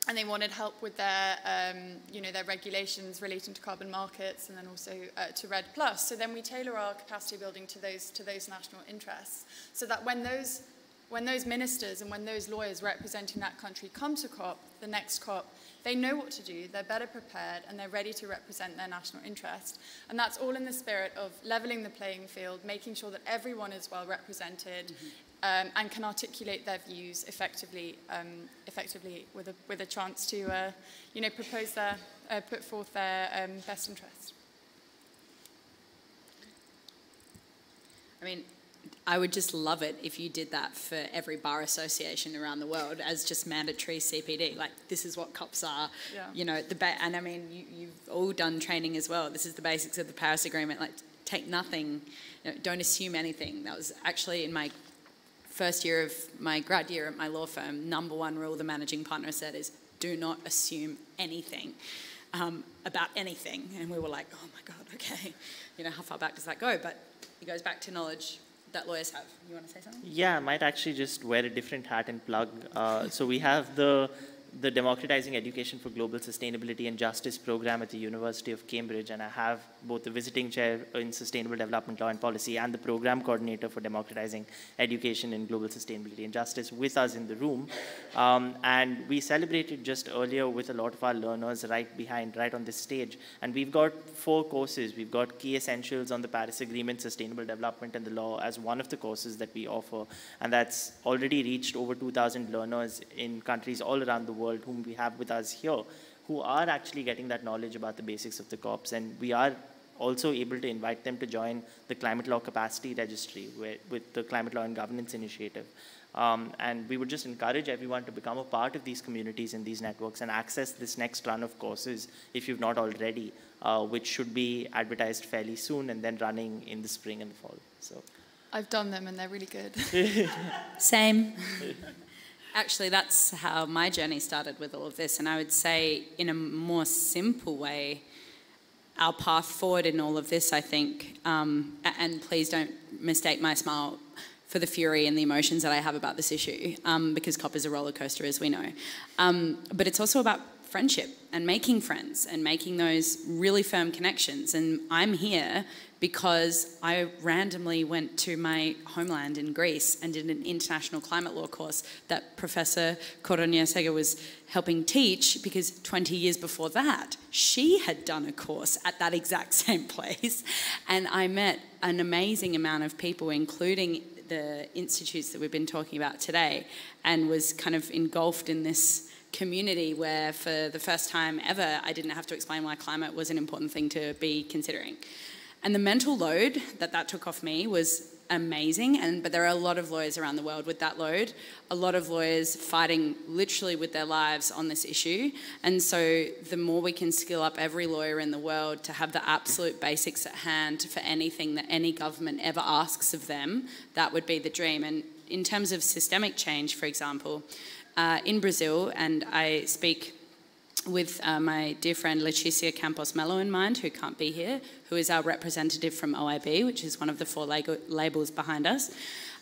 and they wanted help with their, um, you know, their regulations relating to carbon markets and then also uh, to REDD+. So then we tailor our capacity building to those, to those national interests so that when those, when those ministers and when those lawyers representing that country come to COP, the next COP, They know what to do, they're better prepared, and they're ready to represent their national interest. And that's all in the spirit of levelling the playing field, making sure that everyone is well represented, mm -hmm. um, and can articulate their views effectively, um, effectively with a with a chance to, uh, you know, propose their uh, put forth their um, best interest. I mean, I would just love it if you did that for every bar association around the world as just mandatory CPD. Like this is what COPs are. Yeah. You know, the ba- and I mean, you, you've all done training as well. This is the basics of the Paris Agreement. Like take nothing, you know, don't assume anything. That was actually in my first year of my grad year at my law firm. Number one rule the managing partner said is do not assume anything. Um, about anything, and we were like, "Oh my God, okay." You know, how far back does that go? But it goes back to knowledge that lawyers have. You want to say something? Yeah, I might actually just wear a different hat and plug. Uh, so we have the the Democratizing Education for Global Sustainability and Justice program at the University of Cambridge, and I have both the visiting chair in Sustainable Development Law and Policy and the program coordinator for Democratizing Education in Global Sustainability and Justice with us in the room. Um, and we celebrated just earlier with a lot of our learners right behind, right on this stage. And we've got four courses. We've got Key Essentials on the Paris Agreement, Sustainable Development and the Law as one of the courses that we offer. And that's already reached over 2,000 learners in countries all around the world world whom we have with us here who are actually getting that knowledge about the basics of the COPs. And we are also able to invite them to join the Climate Law Capacity Registry where, with the Climate Law and Governance Initiative. Um, and we would just encourage everyone to become a part of these communities and these networks and access this next run of courses if you've not already, uh, which should be advertised fairly soon and then running in the spring and the fall. So. I've done them and they're really good. Same. Actually, that's how my journey started with all of this. And I would say, in a more simple way, our path forward in all of this, I think, um, and please don't mistake my smile for the fury and the emotions that I have about this issue, um, because COP is a roller coaster, as we know. Um, but it's also about friendship and making friends and making those really firm connections. And I'm here because I randomly went to my homeland in Greece and did an international climate law course that Professor Segger was helping teach because 20 years before that, she had done a course at that exact same place. And I met an amazing amount of people, including the institutes that we've been talking about today, and was kind of engulfed in this community where for the first time ever I didn't have to explain why climate was an important thing to be considering. And the mental load that that took off me was amazing. And but there are a lot of lawyers around the world with that load. A lot of lawyers fighting literally with their lives on this issue. And so the more we can skill up every lawyer in the world to have the absolute basics at hand for anything that any government ever asks of them, that would be the dream. And in terms of systemic change, for example, uh, in Brazil, and I speak with uh, my dear friend Leticia Campos Mello in mind, who can't be here, who is our representative from OAB, which is one of the four labels behind us.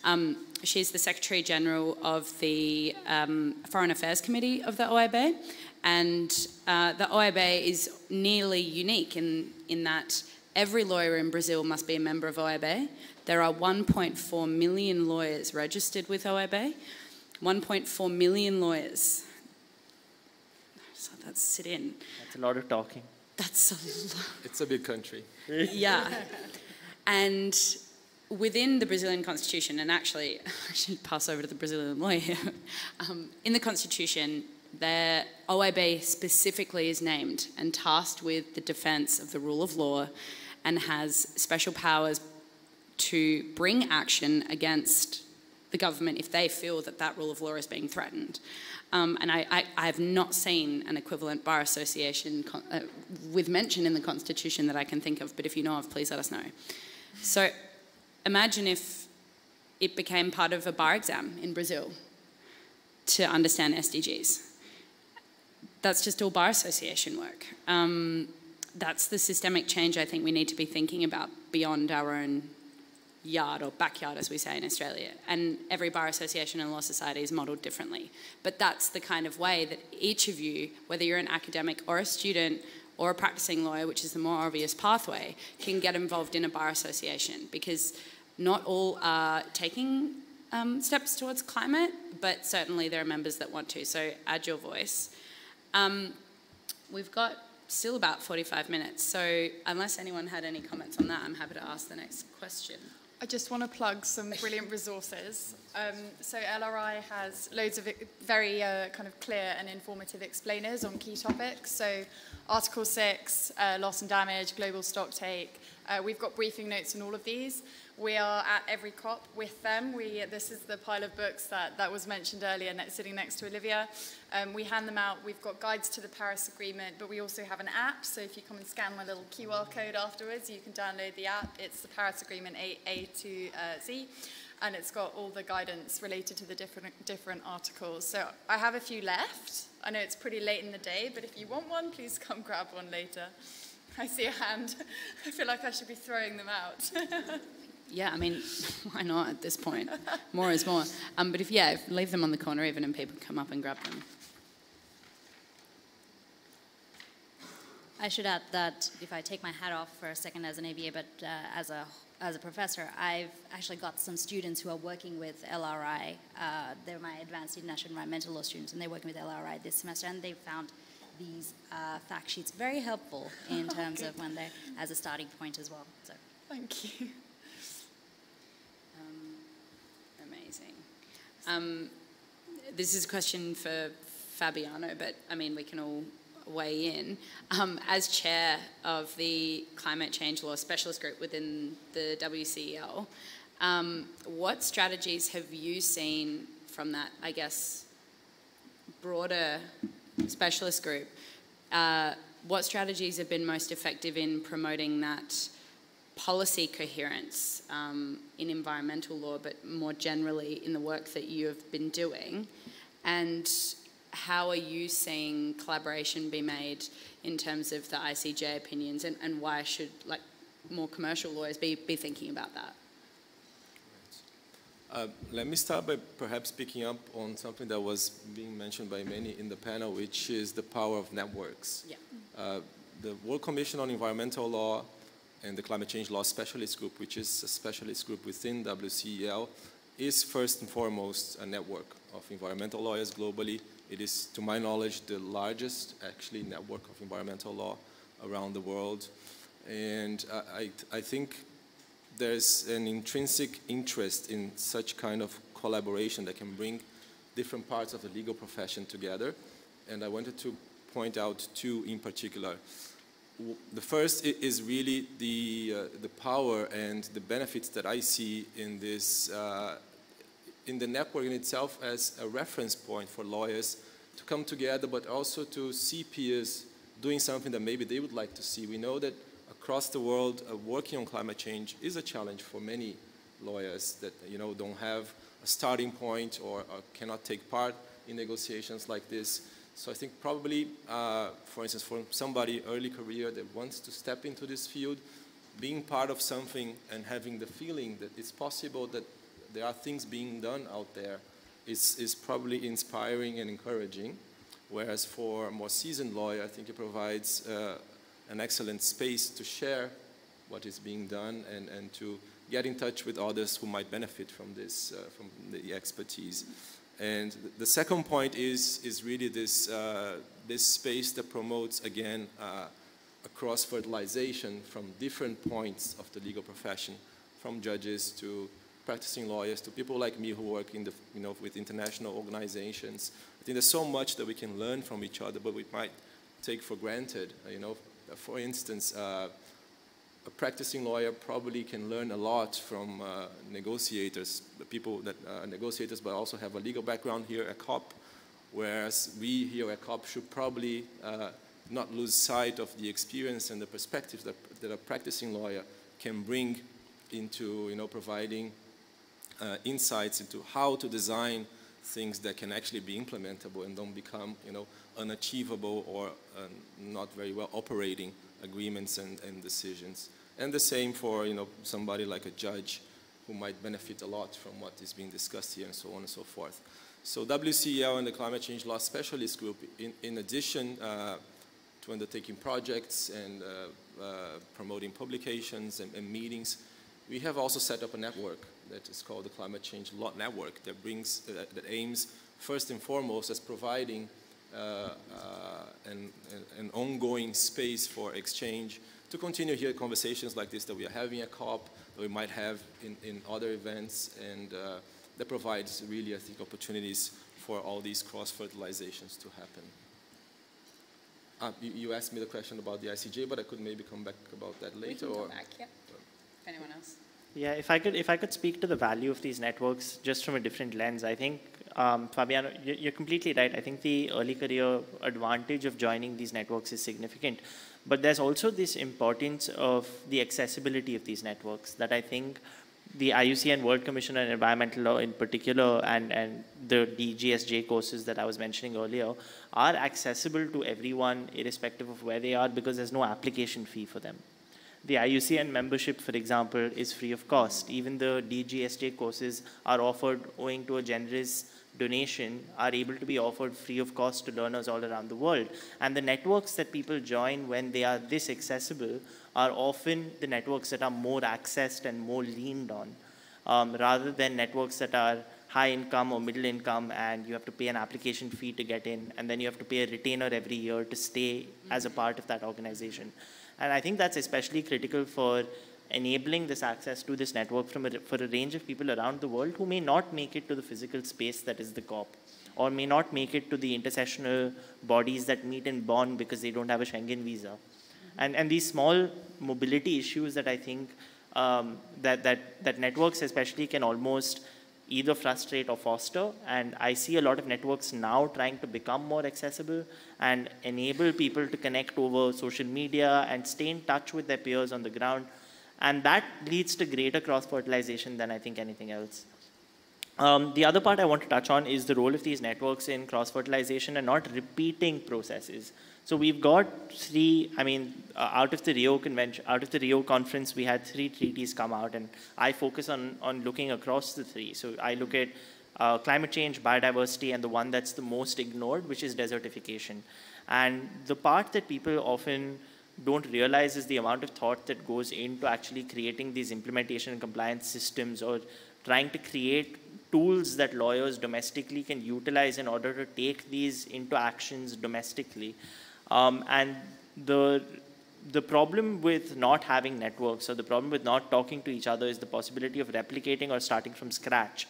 Um, she's the Secretary General of the um, Foreign Affairs Committee of the OAB, and uh, the OAB is nearly unique in, in that every lawyer in Brazil must be a member of OAB. There are 1.4 million lawyers registered with OAB. 1.4 million lawyers that's sit in. That's a lot of talking. That's a lot. It's a big country. yeah. And within the Brazilian constitution, and actually, I should pass over to the Brazilian lawyer, um, in the constitution, the OAB specifically is named and tasked with the defence of the rule of law and has special powers to bring action against the government if they feel that that rule of law is being threatened. Um, and I, I, I, have not seen an equivalent bar association uh, with mention in the Constitution that I can think of, but if you know of, please let us know. So imagine if it became part of a bar exam in Brazil to understand SDGs. That's just all bar association work. Um, that's the systemic change I think we need to be thinking about beyond our own yard or backyard, as we say in Australia. And every bar association and law society is modelled differently. But that's the kind of way that each of you, whether you're an academic or a student or a practicing lawyer, which is the more obvious pathway, can get involved in a bar association because not all are taking um, steps towards climate, but certainly there are members that want to. So add your voice. Um, we've got still about 45 minutes, so unless anyone had any comments on that, I'm happy to ask the next question. I just want to plug some brilliant resources. Um, so LRI has loads of very uh, kind of clear and informative explainers on key topics. So Article 6, uh, loss and damage, global stock take. Uh, we've got briefing notes on all of these. We are at every COP with them. We, this is the pile of books that, that was mentioned earlier, sitting next to Olivia. Um, we hand them out. We've got guides to the Paris Agreement, but we also have an app. So if you come and scan my little QR code afterwards, you can download the app. It's the Paris Agreement A, A to uh, Z, and it's got all the guidance related to the different, different articles. So I have a few left. I know it's pretty late in the day, but if you want one, please come grab one later. I see a hand. I feel like I should be throwing them out. yeah, I mean, why not at this point? More is more. Um, but if, yeah, leave them on the corner even and people come up and grab them. I should add that if I take my hat off for a second as an ABA, but uh, as a as a professor, I've actually got some students who are working with LRI. Uh, they're my advanced international environmental law students, and they're working with LRI this semester, and they've found these uh, fact sheets very helpful in terms okay. of when they're as a starting point as well. So. Thank you. Amazing. Um, this is a question for Fabiano, but I mean, we can all weigh in. Um, as chair of the Climate Change Law Specialist Group within the WCEL, um, what strategies have you seen from that, I guess, broader specialist group? Uh, what strategies have been most effective in promoting that policy coherence um, in environmental law, but more generally in the work that you have been doing? And how are you seeing collaboration be made in terms of the ICJ opinions, and, and why should like more commercial lawyers be, be thinking about that? Uh, let me start by perhaps picking up on something that was being mentioned by many in the panel, which is the power of networks. Yeah. Uh, the World Commission on Environmental Law and the Climate Change Law Specialist Group, which is a specialist group within WCEL, is first and foremost a network of environmental lawyers globally. It is, to my knowledge, the largest actually network of environmental law around the world. And I, I, think there's an intrinsic interest in such kind of collaboration that can bring different parts of the legal profession together. And I wanted to point out two in particular the first is really the, uh, the power and the benefits that I see in this, uh, in the network in itself as a reference point for lawyers to come together, but also to see peers doing something that maybe they would like to see. We know that across the world, uh, working on climate change is a challenge for many lawyers that you know don't have a starting point or, or cannot take part in negotiations like this. So I think probably, uh, for instance, for somebody early career that wants to step into this field, being part of something and having the feeling that it's possible that there are things being done out there is, is probably inspiring and encouraging. Whereas for a more seasoned lawyer, I think it provides uh, an excellent space to share what is being done and, and to get in touch with others who might benefit from this, uh, from the expertise. And the second point is, is really this, uh, this space that promotes, again, uh, a cross-fertilization from different points of the legal profession, from judges to practicing lawyers to people like me who work in the, you know, with international organizations. I think there's so much that we can learn from each other, but we might take for granted. You know, for instance, uh, a practicing lawyer probably can learn a lot from uh, negotiators, people that are uh, negotiators but also have a legal background here at COP, whereas we here at COP should probably uh, not lose sight of the experience and the perspectives that, that a practicing lawyer can bring into you know, providing uh, insights into how to design things that can actually be implementable and don't become you know, unachievable or uh, not very well operating agreements and, and decisions. And the same for you know, somebody like a judge who might benefit a lot from what is being discussed here and so on and so forth. So WCEL and the Climate Change Law Specialist Group, in, in addition uh, to undertaking projects and uh, uh, promoting publications and, and, meetings, we have also set up a network that is called the Climate Change Law Network that brings, that aims first and foremost as providing uh, an, an ongoing space for exchange to continue here conversations like this that we are having at COP, that we might have in, in other events, and uh, that provides really, I think, opportunities for all these cross-fertilizations to happen. Uh, you, you, asked me the question about the ICJ, but I could maybe come back about that later. We can or back, yeah. If anyone else. Yeah, if I could, if I could speak to the value of these networks just from a different lens, I think um, Fabiano, you're completely right. I think the early career advantage of joining these networks is significant. But there's also this importance of the accessibility of these networks that I think the IUCN World Commission on Environmental Law in particular and, and the DGSJ courses that I was mentioning earlier are accessible to everyone irrespective of where they are because there's no application fee for them. The IUCN membership, for example, is free of cost. Even the DGSJ courses are offered owing to a generous donation are able to be offered free of cost to learners all around the world. And the networks that people join when they are this accessible are often the networks that are more accessed and more leaned on, um, rather than networks that are high income or middle income and you have to pay an application fee to get in and then you have to pay a retainer every year to stay as a part of that organization. And I think that's especially critical for enabling this access to this network from a, for a range of people around the world who may not make it to the physical space that is the COP or may not make it to the intersessional bodies that meet in Bonn because they don't have a Schengen visa. Mm -hmm. And, and these small mobility issues that I think um, that, that, that networks especially can almost either frustrate or foster. And I see a lot of networks now trying to become more accessible and enable people to connect over social media and stay in touch with their peers on the ground and that leads to greater cross-fertilization than I think anything else. Um, the other part I want to touch on is the role of these networks in cross-fertilization and not repeating processes. So we've got three, I mean, uh, out of the Rio convention, out of the Rio conference, we had three treaties come out and I focus on, on looking across the three. So I look at uh, climate change, biodiversity, and the one that's the most ignored, which is desertification. And the part that people often don't realize is the amount of thought that goes into actually creating these implementation and compliance systems or trying to create tools that lawyers domestically can utilize in order to take these into actions domestically. Um, and the, the problem with not having networks or the problem with not talking to each other is the possibility of replicating or starting from scratch.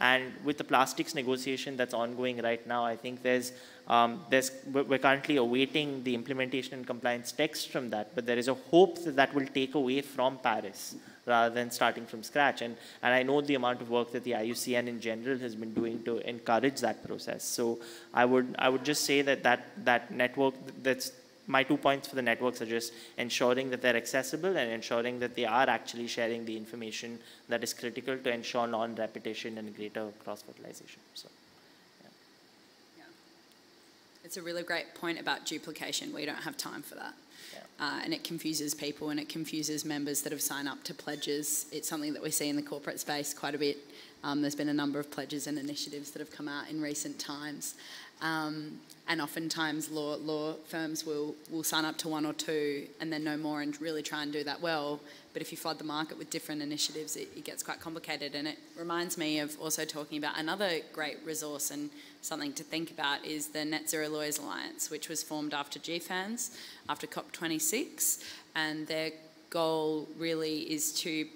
And with the plastics negotiation that's ongoing right now, I think there's, um, there's, we're currently awaiting the implementation and compliance text from that, but there is a hope that that will take away from Paris rather than starting from scratch. And, and I know the amount of work that the IUCN in general has been doing to encourage that process. So I would, I would just say that that, that network that's my two points for the networks are just ensuring that they're accessible and ensuring that they are actually sharing the information that is critical to ensure non-repetition and greater cross-fertilization. So, yeah. yeah. It's a really great point about duplication. We don't have time for that. Uh, and it confuses people and it confuses members that have signed up to pledges. It's something that we see in the corporate space quite a bit. Um, there's been a number of pledges and initiatives that have come out in recent times. Um, and oftentimes law, law firms will, will sign up to one or two and then no more and really try and do that well. But if you flood the market with different initiatives, it, it gets quite complicated. And it reminds me of also talking about another great resource and something to think about is the Net Zero Lawyers Alliance, which was formed after GFANZ, after COP26. And their goal really is to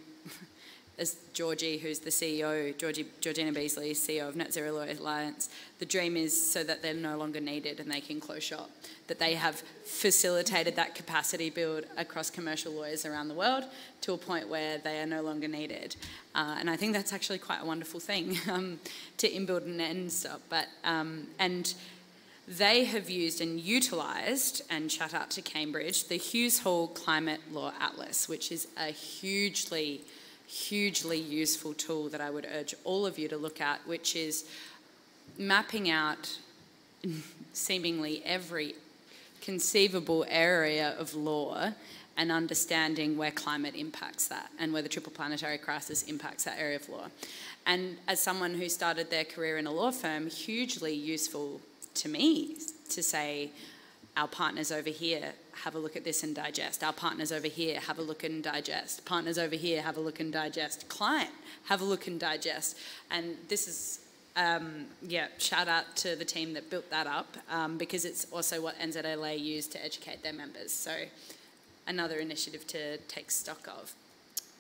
as Georgie, who's the CEO, Georgie, Georgina Beasley, CEO of Net Zero Alliance, the dream is so that they're no longer needed and they can close shop. That they have facilitated that capacity build across commercial lawyers around the world to a point where they are no longer needed. Uh, and I think that's actually quite a wonderful thing um, to inbuild and end stop. But, um, and they have used and utilised, and shout out to Cambridge, the Hughes Hall Climate Law Atlas, which is a hugely hugely useful tool that I would urge all of you to look at, which is mapping out seemingly every conceivable area of law and understanding where climate impacts that and where the triple planetary crisis impacts that area of law. And as someone who started their career in a law firm, hugely useful to me to say, our partners over here have a look at this and digest. Our partners over here have a look and digest. Partners over here have a look and digest. Client, have a look and digest. And this is um, yeah, shout out to the team that built that up um, because it's also what NZLA used to educate their members. So another initiative to take stock of.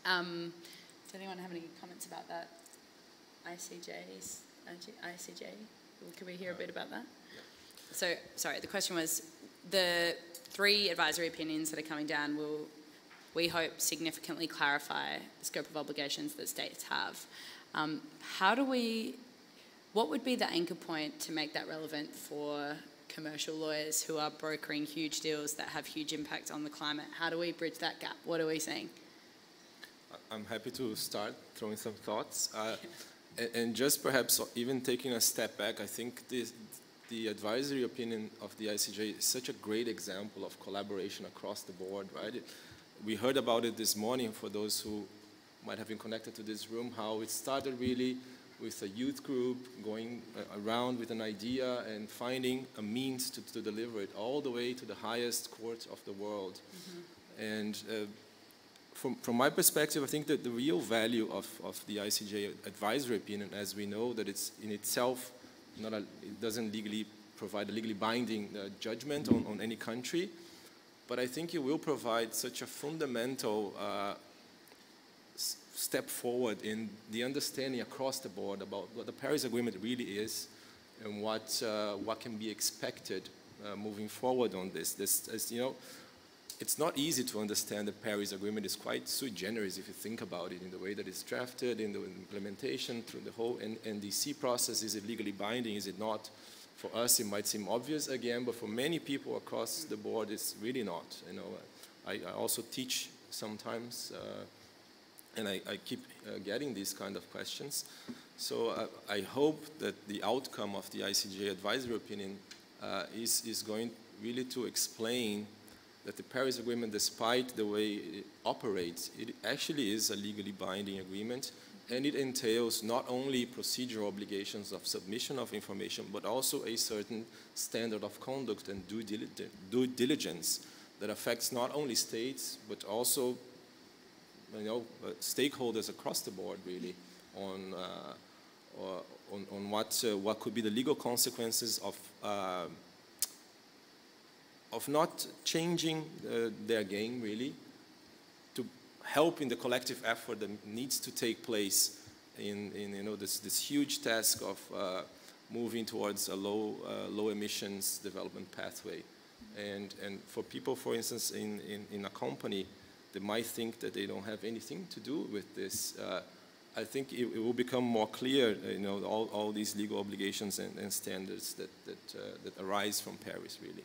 Um, does anyone have any comments about that? ICJs, ICJ? Can we hear a bit about that? So, sorry, the question was the three advisory opinions that are coming down will, we hope, significantly clarify the scope of obligations that states have. Um, how do we what would be the anchor point to make that relevant for commercial lawyers who are brokering huge deals that have huge impact on the climate? How do we bridge that gap? What are we seeing? I'm happy to start throwing some thoughts. Uh, and, and, just perhaps even taking a step back, I think this, the advisory opinion of the ICJ is such a great example of collaboration across the board, right? It, we heard about it this morning for those who might have been connected to this room, how it started really with a youth group going uh, around with an idea and finding a means to, to deliver it all the way to the highest court of the world. Mm -hmm. And uh, from, from my perspective, I think that the real value of, of the ICJ advisory opinion, as we know that it's in itself, not a, it doesn't legally provide a legally binding uh, judgment on, on any country, but I think it will provide such a fundamental uh, step forward in the understanding across the board about what the Paris Agreement really is and what, uh, what can be expected uh, moving forward on this. This, you know, it's not easy to understand the Paris Agreement. It's quite sui generis if you think about it in the way that it's drafted, in the implementation, through the whole NDC process. Is it legally binding? Is it not? For us, it might seem obvious again, but for many people across the board, it's really not. You know, I, I also teach sometimes uh, and I, I keep uh, getting these kind of questions. So uh, I hope that the outcome of the ICJ advisory opinion uh, is, is going really to explain that the Paris Agreement, despite the way it operates, it actually is a legally binding agreement and it entails not only procedural obligations of submission of information, but also a certain standard of conduct and due, due diligence that affects not only states, but also you know, uh, stakeholders across the board really on, uh, on, on what, uh, what could be the legal consequences of, of not changing their game really to help in the collective effort that needs to take place in, in you know, this, this huge task of uh, moving towards a low, uh, low emissions development pathway. And, and for people, for instance, in, in, in a company they might think that they don't have anything to do with this. Uh, I think it, it, will become more clear, uh, you know, all, all these legal obligations and, and standards that, that, uh, that arise from Paris, really.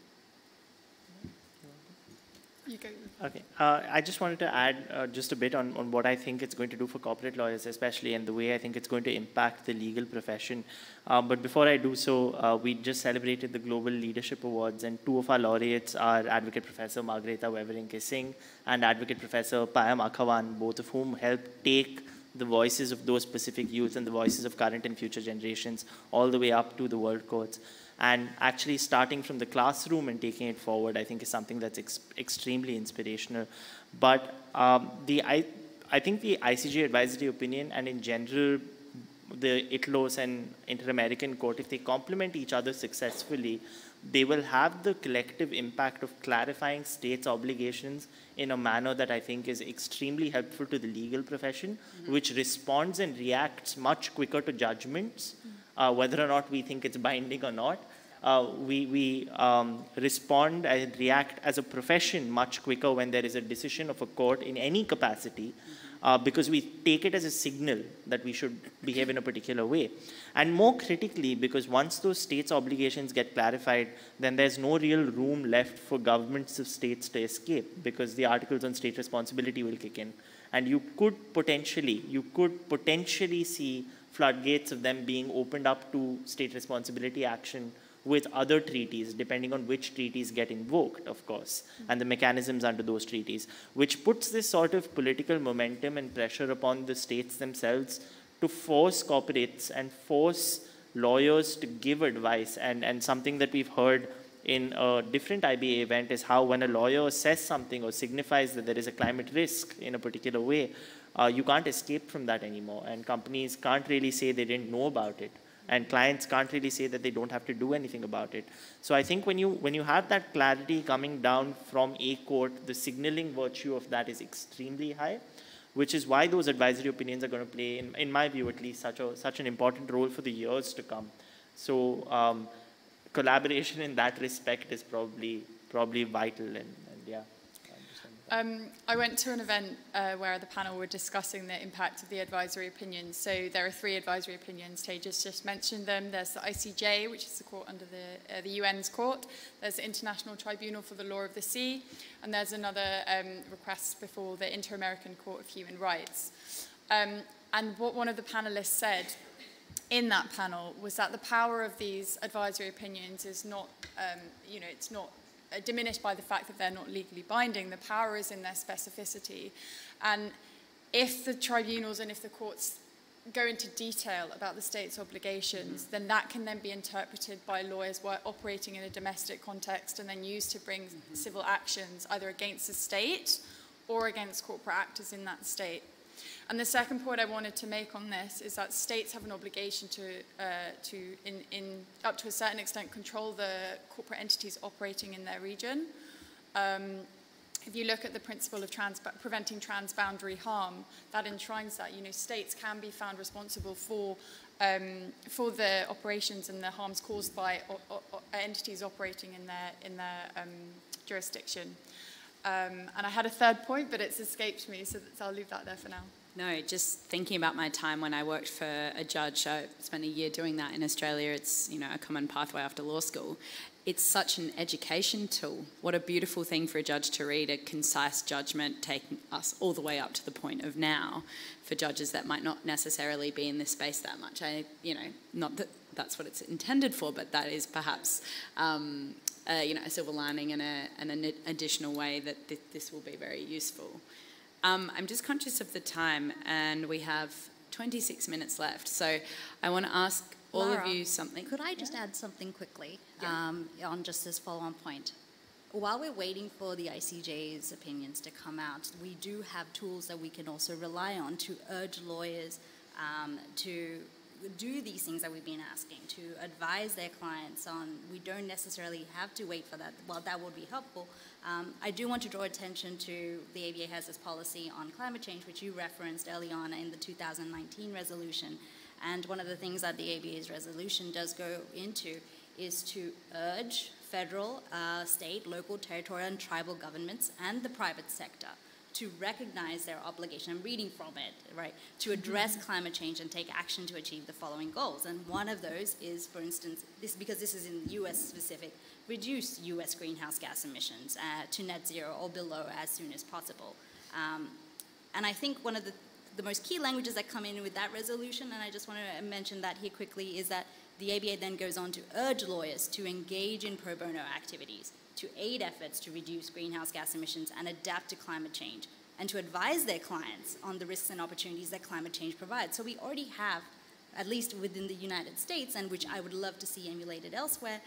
Okay. Uh, I just wanted to add uh, just a bit on, on what I think it's going to do for corporate lawyers, especially, and the way I think it's going to impact the legal profession. Uh, but before I do so, uh, we just celebrated the Global Leadership Awards, and two of our laureates are Advocate Professor Margaretha Wewerinke-Singh and Advocate Professor Payam Akhavan, both of whom helped take the voices of those specific youth and the voices of current and future generations all the way up to the world courts. And actually starting from the classroom and taking it forward, I think is something that's ex extremely inspirational. But um, the, I, I think the ICJ advisory opinion and in general, the ITLOS and Inter-American Court, if they complement each other successfully, they will have the collective impact of clarifying states' obligations in a manner that I think is extremely helpful to the legal profession, mm -hmm. which responds and reacts much quicker to judgments, mm -hmm. uh, whether or not we think it's binding or not, uh, we, we um, respond and react as a profession much quicker when there is a decision of a court in any capacity uh, because we take it as a signal that we should behave in a particular way. And more critically, because once those states' obligations get clarified, then there's no real room left for governments of states to escape because the articles on state responsibility will kick in. And you could potentially, you could potentially see floodgates of them being opened up to state responsibility action with other treaties, depending on which treaties get invoked, of course, and the mechanisms under those treaties, which puts this sort of political momentum and pressure upon the states themselves to force corporates and force lawyers to give advice. And, and something that we've heard in a different IBA event is how when a lawyer says something or signifies that there is a climate risk in a particular way, uh, you can't escape from that anymore. And companies can't really say they didn't know about it and clients can't really say that they don't have to do anything about it. So I think when you when you have that clarity coming down from a court, the signaling virtue of that is extremely high, which is why those advisory opinions are going to play, in, in my view at least, such a such an important role for the years to come. So um, collaboration in that respect is probably probably vital and, and yeah. Um, I went to an event uh, where the panel were discussing the impact of the advisory opinions. So there are three advisory opinions. Tejas just mentioned them. There's the ICJ, which is the court under the, uh, the UN's court. There's the International Tribunal for the Law of the Sea. And there's another um, request before the Inter-American Court of Human Rights. Um, and what one of the panelists said in that panel was that the power of these advisory opinions is not, um, you know, it's not Uh, diminished by the fact that they're not legally binding. The power is in their specificity. And if the tribunals and if the courts go into detail about the state's obligations, mm-hmm. then that can then be interpreted by lawyers operating in a domestic context and then used to bring mm -hmm. civil actions either against the state or against corporate actors in that state. And the second point I wanted to make on this is that states have an obligation to, uh, to in, in, up to a certain extent, control the corporate entities operating in their region. Um, if you look at the principle of trans preventing transboundary harm, that enshrines that. You know, states can be found responsible for um, for the operations and the harms caused by entities operating in their in their um, jurisdiction. Um, and I had a third point, but it's escaped me, so, so I'll leave that there for now. No, just thinking about my time when I worked for a judge, I spent a year doing that in Australia. It's, you know, a common pathway after law school. It's such an education tool. What a beautiful thing for a judge to read, a concise judgment taking us all the way up to the point of now for judges that might not necessarily be in this space that much. I, you know, not that that's what it's intended for, but that is perhaps um, you know, a silver lining and, a, and an additional way that th this will be very useful. Um, I'm just conscious of the time, and we have 26 minutes left. So I want to ask all Lara, of you something. Could I just yeah. add something quickly yeah. um, on just this follow-on point? While we're waiting for the ICJ's opinions to come out, we do have tools that we can also rely on to urge lawyers um, to do these things that we've been asking, to advise their clients on, we don't necessarily have to wait for that. While that would be helpful, um, I do want to draw attention to the ABA has this policy on climate change, which you referenced early on in the 2019 resolution. And one of the things that the ABA's resolution does go into is to urge federal, uh, state, local, territorial, and tribal governments and the private sector to recognize their obligation, I'm reading from it, right, to address mm-hmm. climate change and take action to achieve the following goals. And one of those is, for instance, this because this is in US specific, reduce US greenhouse gas emissions uh, to net zero or below as soon as possible. Um, and I think one of the, the most key languages that come in with that resolution, and I just want to mention that here quickly, is that the ABA then goes on to urge lawyers to engage in pro bono activities to aid efforts to reduce greenhouse gas emissions and adapt to climate change, and to advise their clients on the risks and opportunities that climate change provides. So we already have, at least within the United States, and which I would love to see emulated elsewhere,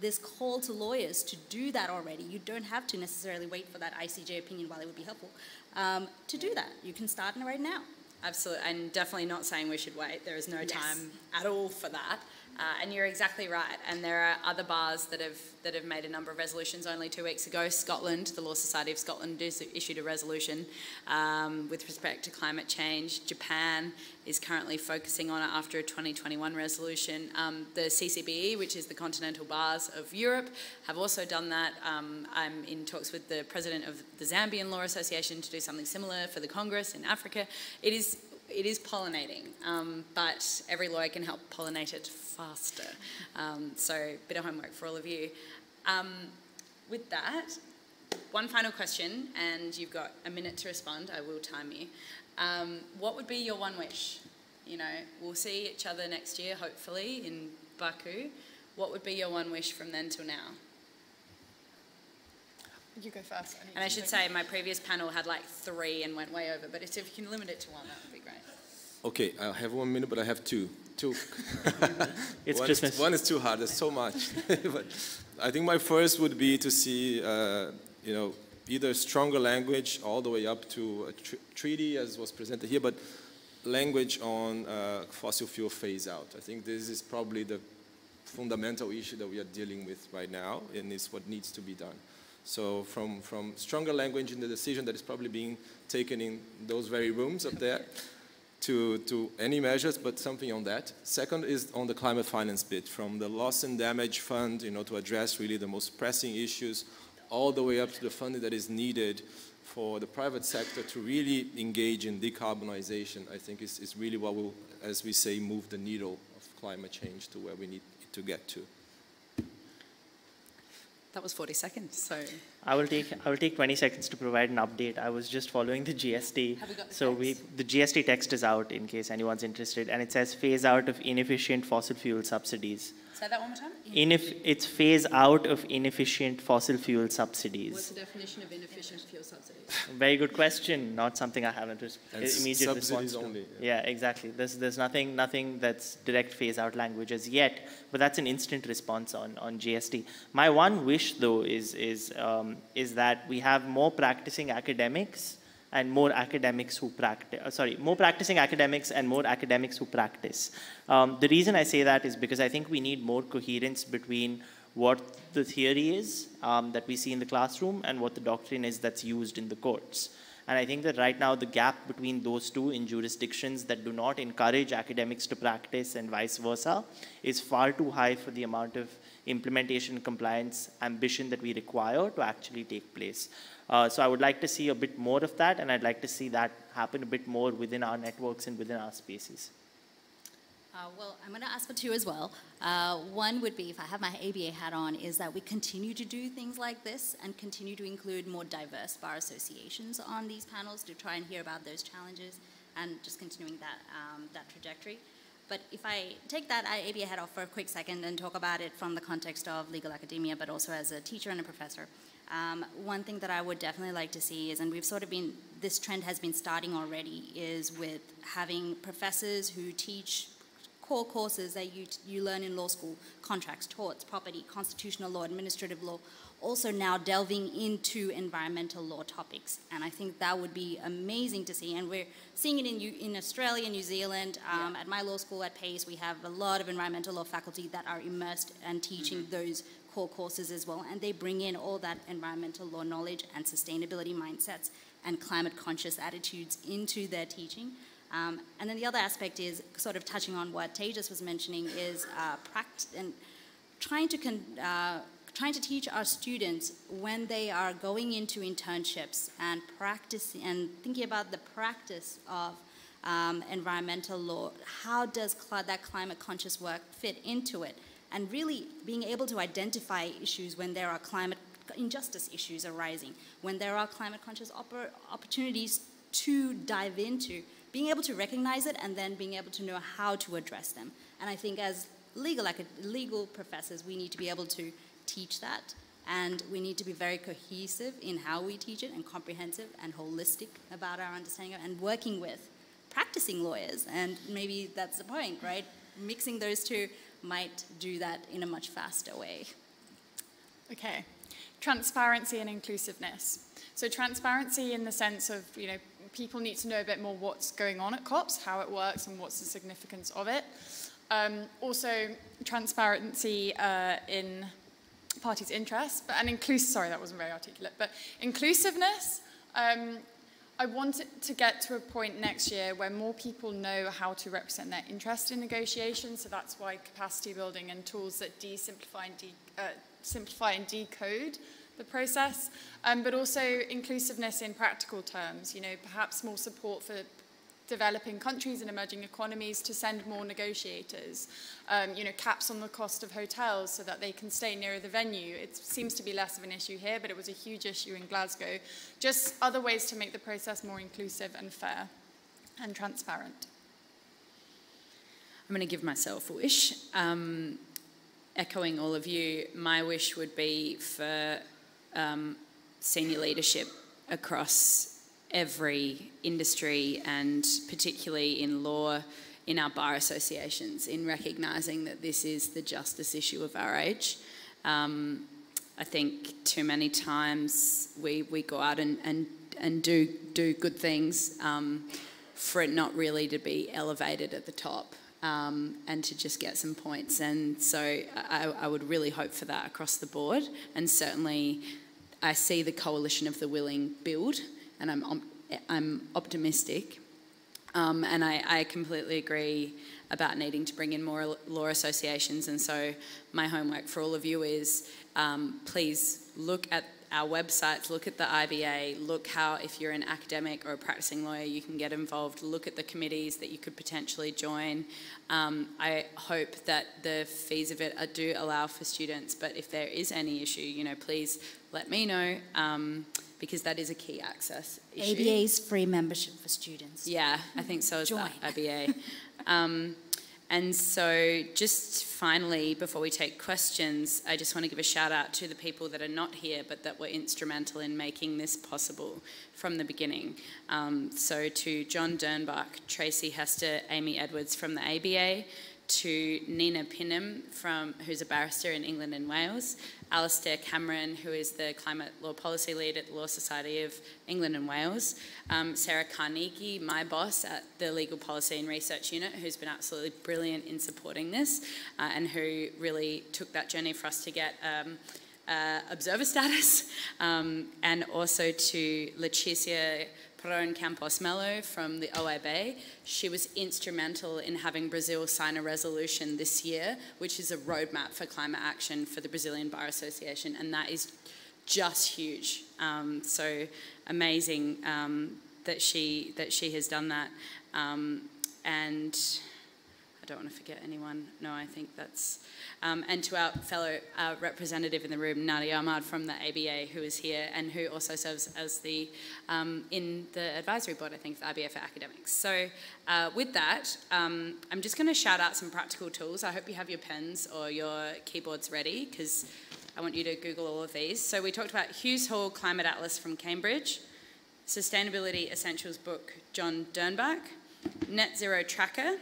this call to lawyers to do that already. You don't have to necessarily wait for that ICJ opinion while it would be helpful um, to do that. You can start right now. Absolutely, and definitely not saying we should wait. There is no time at all for that. Uh, and you're exactly right. And there are other bars that have that have made a number of resolutions. Only two weeks ago, Scotland, the Law Society of Scotland, issued a resolution um, with respect to climate change. Japan is currently focusing on it after a 2021 resolution. Um, the CCBE, which is the Continental Bars of Europe, have also done that. Um, I'm in talks with the president of the Zambian Law Association to do something similar for the Congress in Africa. It is it is pollinating, um, but every lawyer can help pollinate it faster. Um, so a bit of homework for all of you. Um, with that, one final question, and you've got a minute to respond. I will time you. Um, what would be your one wish? You know, we'll see each other next year, hopefully, in Baku. What would be your one wish from then till now? You go first. and I should say, my previous panel had like three and went way over, but if you can limit it to one, that would be great. Okay, I have one minute, but I have two. Two. it's one Christmas. Is, one is too hard. There's so much. but I think my first would be to see, uh, you know, either stronger language all the way up to a tr treaty, as was presented here, but language on uh, fossil fuel phase out. I think this is probably the fundamental issue that we are dealing with right now, and it's what needs to be done. So from, from stronger language in the decision that is probably being taken in those very rooms up there to, to any measures, but something on that. Second is on the climate finance bit, from the loss and damage fund, you know, to address really the most pressing issues, all the way up to the funding that is needed for the private sector to really engage in decarbonization, I think is, is really what will, as we say, move the needle of climate change to where we need to get to. That was 40 seconds, so. I will take I will take 20 seconds to provide an update. I was just following the GST. Have we got the so text? we the GST text is out in case anyone's interested, and it says phase out of inefficient fossil fuel subsidies. Say that one more time. Inef- it's phase out of inefficient fossil fuel subsidies. What's the definition of inefficient fuel subsidies? Very good question. Not something I haven't res- And immediate subsidies response to. only, Yeah. exactly. There's there's nothing nothing that's direct phase out language as yet, but that's an instant response on on GST. My one wish though is is um, is that we have more practicing academics and more academics who practice, uh, sorry, more practicing academics and more academics who practice. Um, the reason I say that is because I think we need more coherence between what the theory is um, that we see in the classroom and what the doctrine is that's used in the courts. And I think that right now the gap between those two in jurisdictions that do not encourage academics to practice and vice versa is far too high for the amount of implementation compliance ambition that we require to actually take place. Uh, so I would like to see a bit more of that, and I'd like to see that happen a bit more within our networks and within our spaces. Uh, well, I'm going to ask for two as well. Uh, one would be, if I have my ABA hat on, is that we continue to do things like this and continue to include more diverse bar associations on these panels to try and hear about those challenges and just continuing that, um, that trajectory. But if I take that ABA hat off for a quick second and talk about it from the context of legal academia, but also as a teacher and a professor, um, one thing that I would definitely like to see is, and we've sort of been, this trend has been starting already, is with having professors who teach core courses that you, you learn in law school contracts, torts, property, constitutional law, administrative law also now delving into environmental law topics. And I think that would be amazing to see. And we're seeing it in, in Australia, New Zealand. Um, yeah. At my law school at Pace, we have a lot of environmental law faculty that are immersed and teaching mm-hmm. those core courses as well. And they bring in all that environmental law knowledge and sustainability mindsets and climate conscious attitudes into their teaching. Um, and then the other aspect is sort of touching on what Tejas was mentioning is uh, pract- and trying to con- uh, trying to teach our students when they are going into internships and practice and thinking about the practice of um, environmental law. How does cl- that climate conscious work fit into it? And really being able to identify issues when there are climate injustice issues arising, when there are climate conscious oppor- opportunities to dive into being able to recognize it and then being able to know how to address them. And I think as legal, legal professors, we need to be able to teach that and we need to be very cohesive in how we teach it and comprehensive and holistic about our understanding and working with practicing lawyers. And maybe that's the point, right? Mixing those two might do that in a much faster way. Okay. Transparency and inclusiveness. So transparency in the sense of, you know, people need to know a bit more what's going on at COPS, how it works, and what's the significance of it. Um, also, transparency uh, in parties' interests, but an inclusive, sorry, that wasn't very articulate, but inclusiveness, um, I want it to get to a point next year where more people know how to represent their interest in negotiations. So that's why capacity building and tools that de-simplify and, de uh, simplify and decode the process, um, but also inclusiveness in practical terms, you know, perhaps more support for developing countries and emerging economies to send more negotiators, um, you know, caps on the cost of hotels so that they can stay nearer the venue. It seems to be less of an issue here, but it was a huge issue in Glasgow. Just other ways to make the process more inclusive and fair and transparent. I'm going to give myself a wish. Um, echoing all of you, my wish would be for um, senior leadership across every industry and particularly in law in our bar associations in recognising that this is the justice issue of our age. Um, I think too many times we, we go out and, and, and do, do good things, um, for it not really to be elevated at the top um, and to just get some points. And so I, I would really hope for that across the board. And certainly, I see the coalition of the willing build, and I'm, I'm optimistic. Um, and I, I, completely agree about needing to bring in more law associations. And so, my homework for all of you is um, please look at our websites, look at the IBA, look how, if you're an academic or a practicing lawyer, you can get involved, look at the committees that you could potentially join. Um, I hope that the fees of it do allow for students, but if there is any issue, you know, please let me know. Um, because that is a key access issue. ABA's free membership for students. Yeah, I think so is Join. the IBA. um, and so, just finally, before we take questions, I just want to give a shout out to the people that are not here but that were instrumental in making this possible from the beginning. Um, so, to John Dernbach, Tracy Hester, Amy Edwards from the ABA, to Nina Pindham, from, who's a barrister in England and Wales, Alasdair Cameron, who is the Climate Law Policy Lead at the Law Society of England and Wales, um, Sarah Carnegie, my boss at the Legal Policy and Research Unit, who's been absolutely brilliant in supporting this uh, and who really took that journey for us to get um, uh, observer status, um, and also to Leticia Perrone Campos Mello from the OAB. She was instrumental in having Brazil sign a resolution this year, which is a roadmap for climate action for the Brazilian Bar Association, and that is just huge. Um, so amazing um, that she that she has done that, um, and I don't want to forget anyone. No, I think that's. Um, and to our fellow uh, representative in the room, Nadia Ahmad from the ABA, who is here and who also serves as the um, in the advisory board, I think, for IBA for academics. So, uh, with that, um, I'm just going to shout out some practical tools. I hope you have your pens or your keyboards ready because I want you to Google all of these. So, we talked about Hughes Hall Climate Atlas from Cambridge, Sustainability Essentials book, John Dernbach, Net Zero Tracker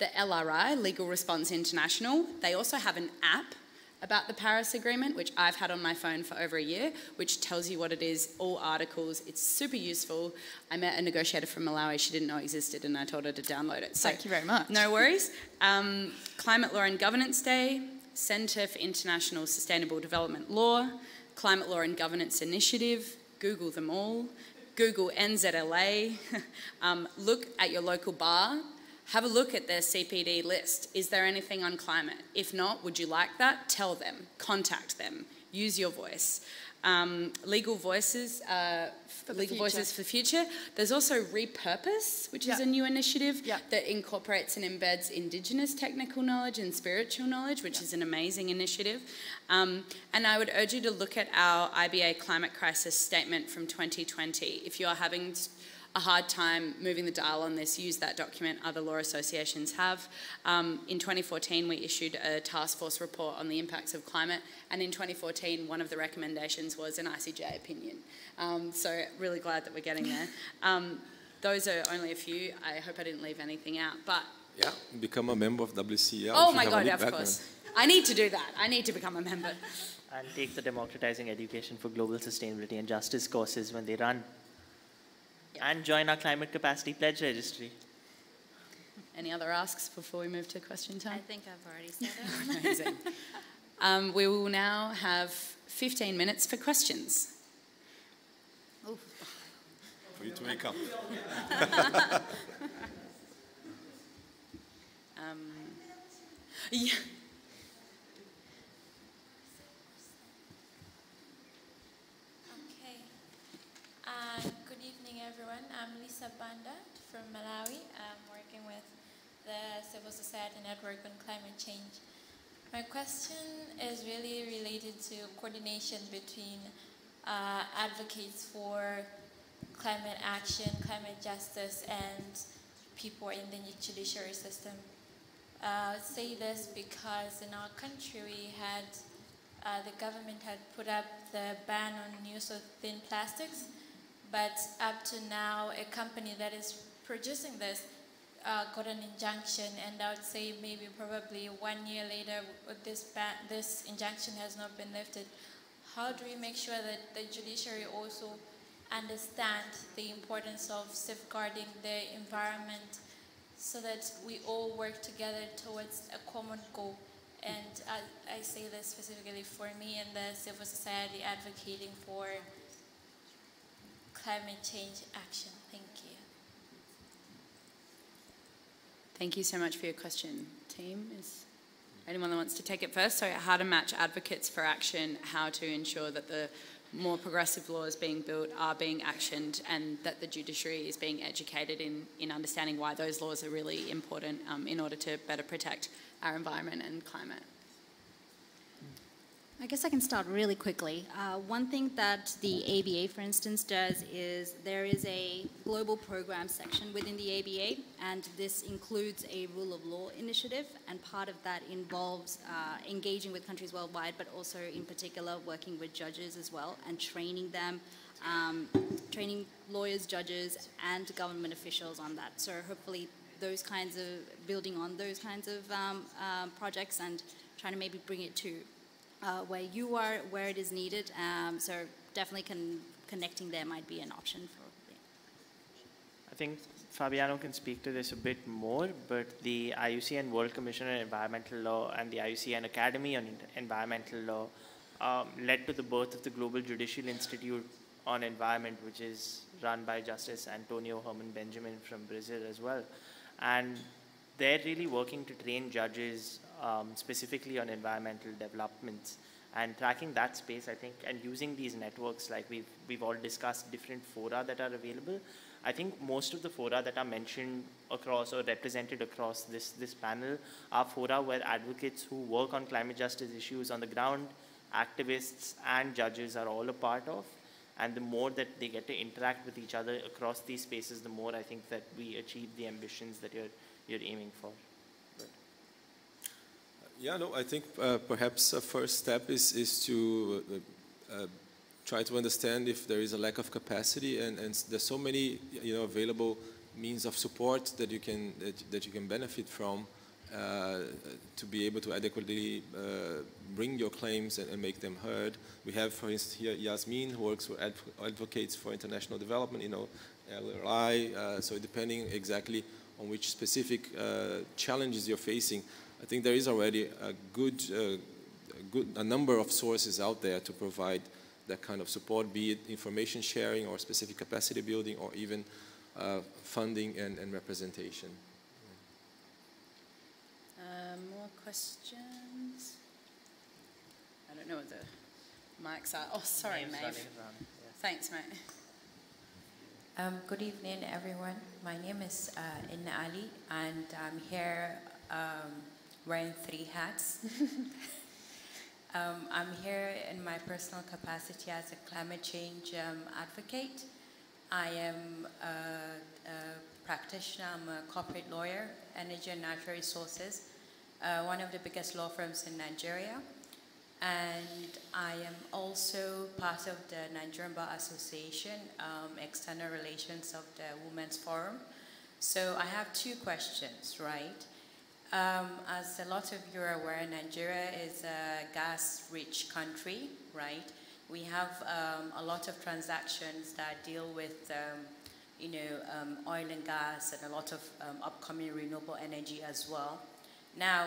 the LRI, Legal Response International, they also have an app about the Paris Agreement, which I've had on my phone for over a year, which tells you what it is, all articles. It's super useful. I met a negotiator from Malawi, she didn't know existed, and I told her to download it. So, Thank you very much. No worries. Um, Climate Law and Governance Day, Centre for International Sustainable Development Law, Climate Law and Governance Initiative, Google them all. Google NZLA. um, look at your local bar have a look at their CPD list. Is there anything on climate? If not, would you like that? Tell them, contact them, use your voice. Um, legal voices, uh, legal voices for the future. There's also repurpose, which yep. is a new initiative yep. that incorporates and embeds Indigenous technical knowledge and spiritual knowledge, which yep. is an amazing initiative. Um, and I would urge you to look at our IBA climate crisis statement from 2020. If you are having a hard time moving the dial on this, use that document other law associations have. Um, in 2014, we issued a task force report on the impacts of climate, and in 2014, one of the recommendations was an ICJ opinion. Um, so, really glad that we're getting there. Um, those are only a few. I hope I didn't leave anything out, but. Yeah, become a member of WCL. Oh my God, of course. I need to do that. I need to become a member. And take the Democratizing Education for Global Sustainability and Justice courses when they run and join our climate capacity pledge registry. Any other asks before we move to question time? I think I've already said it. Amazing. um, we will now have 15 minutes for questions. Oof. For you to wake up. um, yeah. I'm Lisa Banda from Malawi. I'm working with the Civil Society Network on Climate Change. My question is really related to coordination between uh, advocates for climate action, climate justice, and people in the judiciary system. Uh, I say this because in our country we had, uh, the government had put up the ban on use of thin plastics, but up to now, a company that is producing this uh, got an injunction, and I would say maybe probably one year later, this this injunction has not been lifted. How do we make sure that the judiciary also understand the importance of safeguarding the environment so that we all work together towards a common goal. And I, I say this specifically for me and the civil society advocating for climate change action. Thank you. Thank you so much for your question. Team, is anyone that wants to take it first? So, how to match advocates for action, how to ensure that the more progressive laws being built are being actioned and that the judiciary is being educated in, in understanding why those laws are really important um, in order to better protect our environment and climate. I guess I can start really quickly. Uh, one thing that the ABA, for instance, does is there is a global program section within the ABA, and this includes a rule of law initiative, and part of that involves uh, engaging with countries worldwide, but also in particular working with judges as well and training them, um, training lawyers, judges, and government officials on that. So hopefully those kinds of, building on those kinds of um, uh, projects and trying to maybe bring it to uh, where you are, where it is needed. Um, so definitely con connecting there might be an option for. I think Fabiano can speak to this a bit more, but the IUCN World Commission on Environmental Law and the IUCN Academy on Environmental Law um, led to the birth of the Global Judicial Institute on Environment, which is run by Justice Antonio Herman Benjamin from Brazil as well. And they're really working to train judges um, specifically on environmental developments and tracking that space, I think, and using these networks like we've, we've all discussed different fora that are available. I think most of the fora that are mentioned across or represented across this, this panel are fora where advocates who work on climate justice issues on the ground, activists and judges are all a part of. And the more that they get to interact with each other across these spaces, the more I think that we achieve the ambitions that you're, you're aiming for. Yeah, no, I think uh, perhaps a first step is, is to uh, uh, try to understand if there is a lack of capacity and, and there's so many you know, available means of support that you can, that, that you can benefit from uh, to be able to adequately uh, bring your claims and, and, make them heard. We have, for instance, here Yasmin, who works with adv advocates for international development, you know, LRI, uh, so depending exactly on which specific challenges you're facing, I think there is already a good, uh, a good a number of sources out there to provide that kind of support, be it information sharing or specific capacity building or even uh, funding and, and representation. Uh, more questions? I don't know what the mics are. Oh, sorry, Maeve. Thanks, mate. Um, good evening, everyone. My name is uh, Inna Ali, and I'm here um, wearing three hats. um, I'm here in my personal capacity as a climate change um, advocate. I am a, a, practitioner, I'm a corporate lawyer, energy and natural resources, uh, one of the biggest law firms in Nigeria. And I am also part of the Nigerian Bar Association, um, external relations of the Women's Forum. So I have two questions, right? Um, as a lot of you are aware, Nigeria is a gas-rich country, right? We have um, a lot of transactions that deal with, um, you know, um, oil and gas and a lot of um, upcoming renewable energy as well. Now,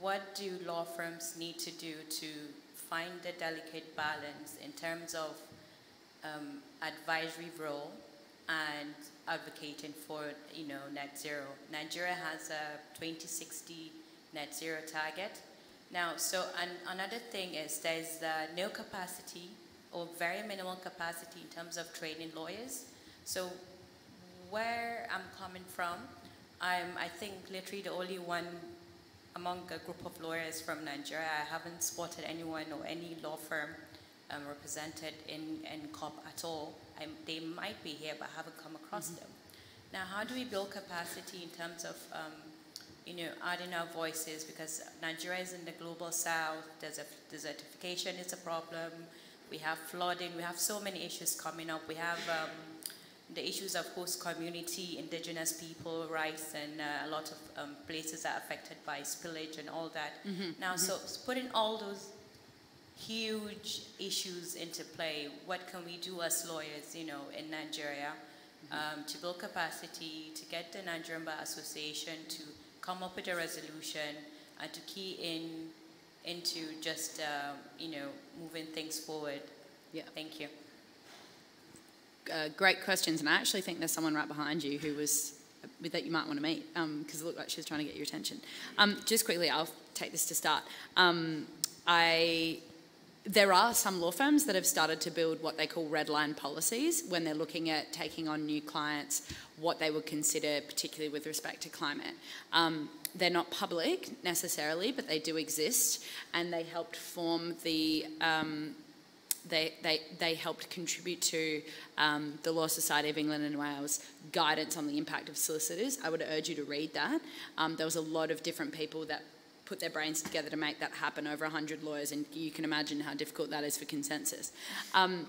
what do law firms need to do to find the delicate balance in terms of um, advisory role and advocating for, you know, net zero. Nigeria has a 2060 net zero target. Now, so an, another thing is there's uh, no capacity or very minimal capacity in terms of training lawyers. So where I'm coming from, I'm, I think, literally the only one among a group of lawyers from Nigeria. I haven't spotted anyone or any law firm um, represented in, in COP at all. I'm, they might be here, but I haven't come across mm -hmm. them. Now, how do we build capacity in terms of, um, you know, adding our voices? Because Nigeria is in the global south. There's a, desertification is a problem. We have flooding. We have so many issues coming up. We have um, the issues of host community, indigenous people rights, and uh, a lot of um, places are affected by spillage and all that. Mm -hmm, now, mm -hmm. so putting all those huge issues into play. What can we do as lawyers, you know, in Nigeria um, to build capacity, to get the Nigerian Bar Association to come up with a resolution and to key in into just, uh, you know, moving things forward. Yeah. Thank you. Uh, great questions, and I actually think there's someone right behind you who was uh, that you might want to meet because um, it looked like she was trying to get your attention. Um, just quickly, I'll take this to start. Um, I there are some law firms that have started to build what they call red line policies when they're looking at taking on new clients, what they would consider, particularly with respect to climate. Um, they're not public necessarily, but they do exist, and they helped form the. Um, they, they, they helped contribute to um, the Law Society of England and Wales guidance on the impact of solicitors. I would urge you to read that. Um, there was a lot of different people that put their brains together to make that happen over 100 lawyers, and you can imagine how difficult that is for consensus. Um,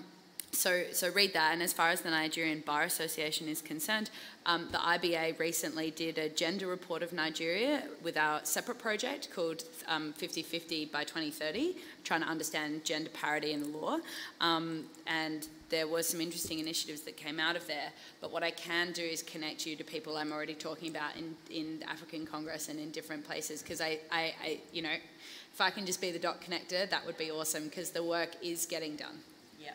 so, so read that. And as far as the Nigerian Bar Association is concerned, um, the IBA recently did a gender report of Nigeria with our separate project called 50-50 um, by 2030, trying to understand gender parity in the law. Um, and there was some interesting initiatives that came out of there. But what I can do is connect you to people I'm already talking about in, in the African Congress and in different places. Because I, I, I, you know, if I can just be the dot connector, that would be awesome because the work is getting done. Yeah.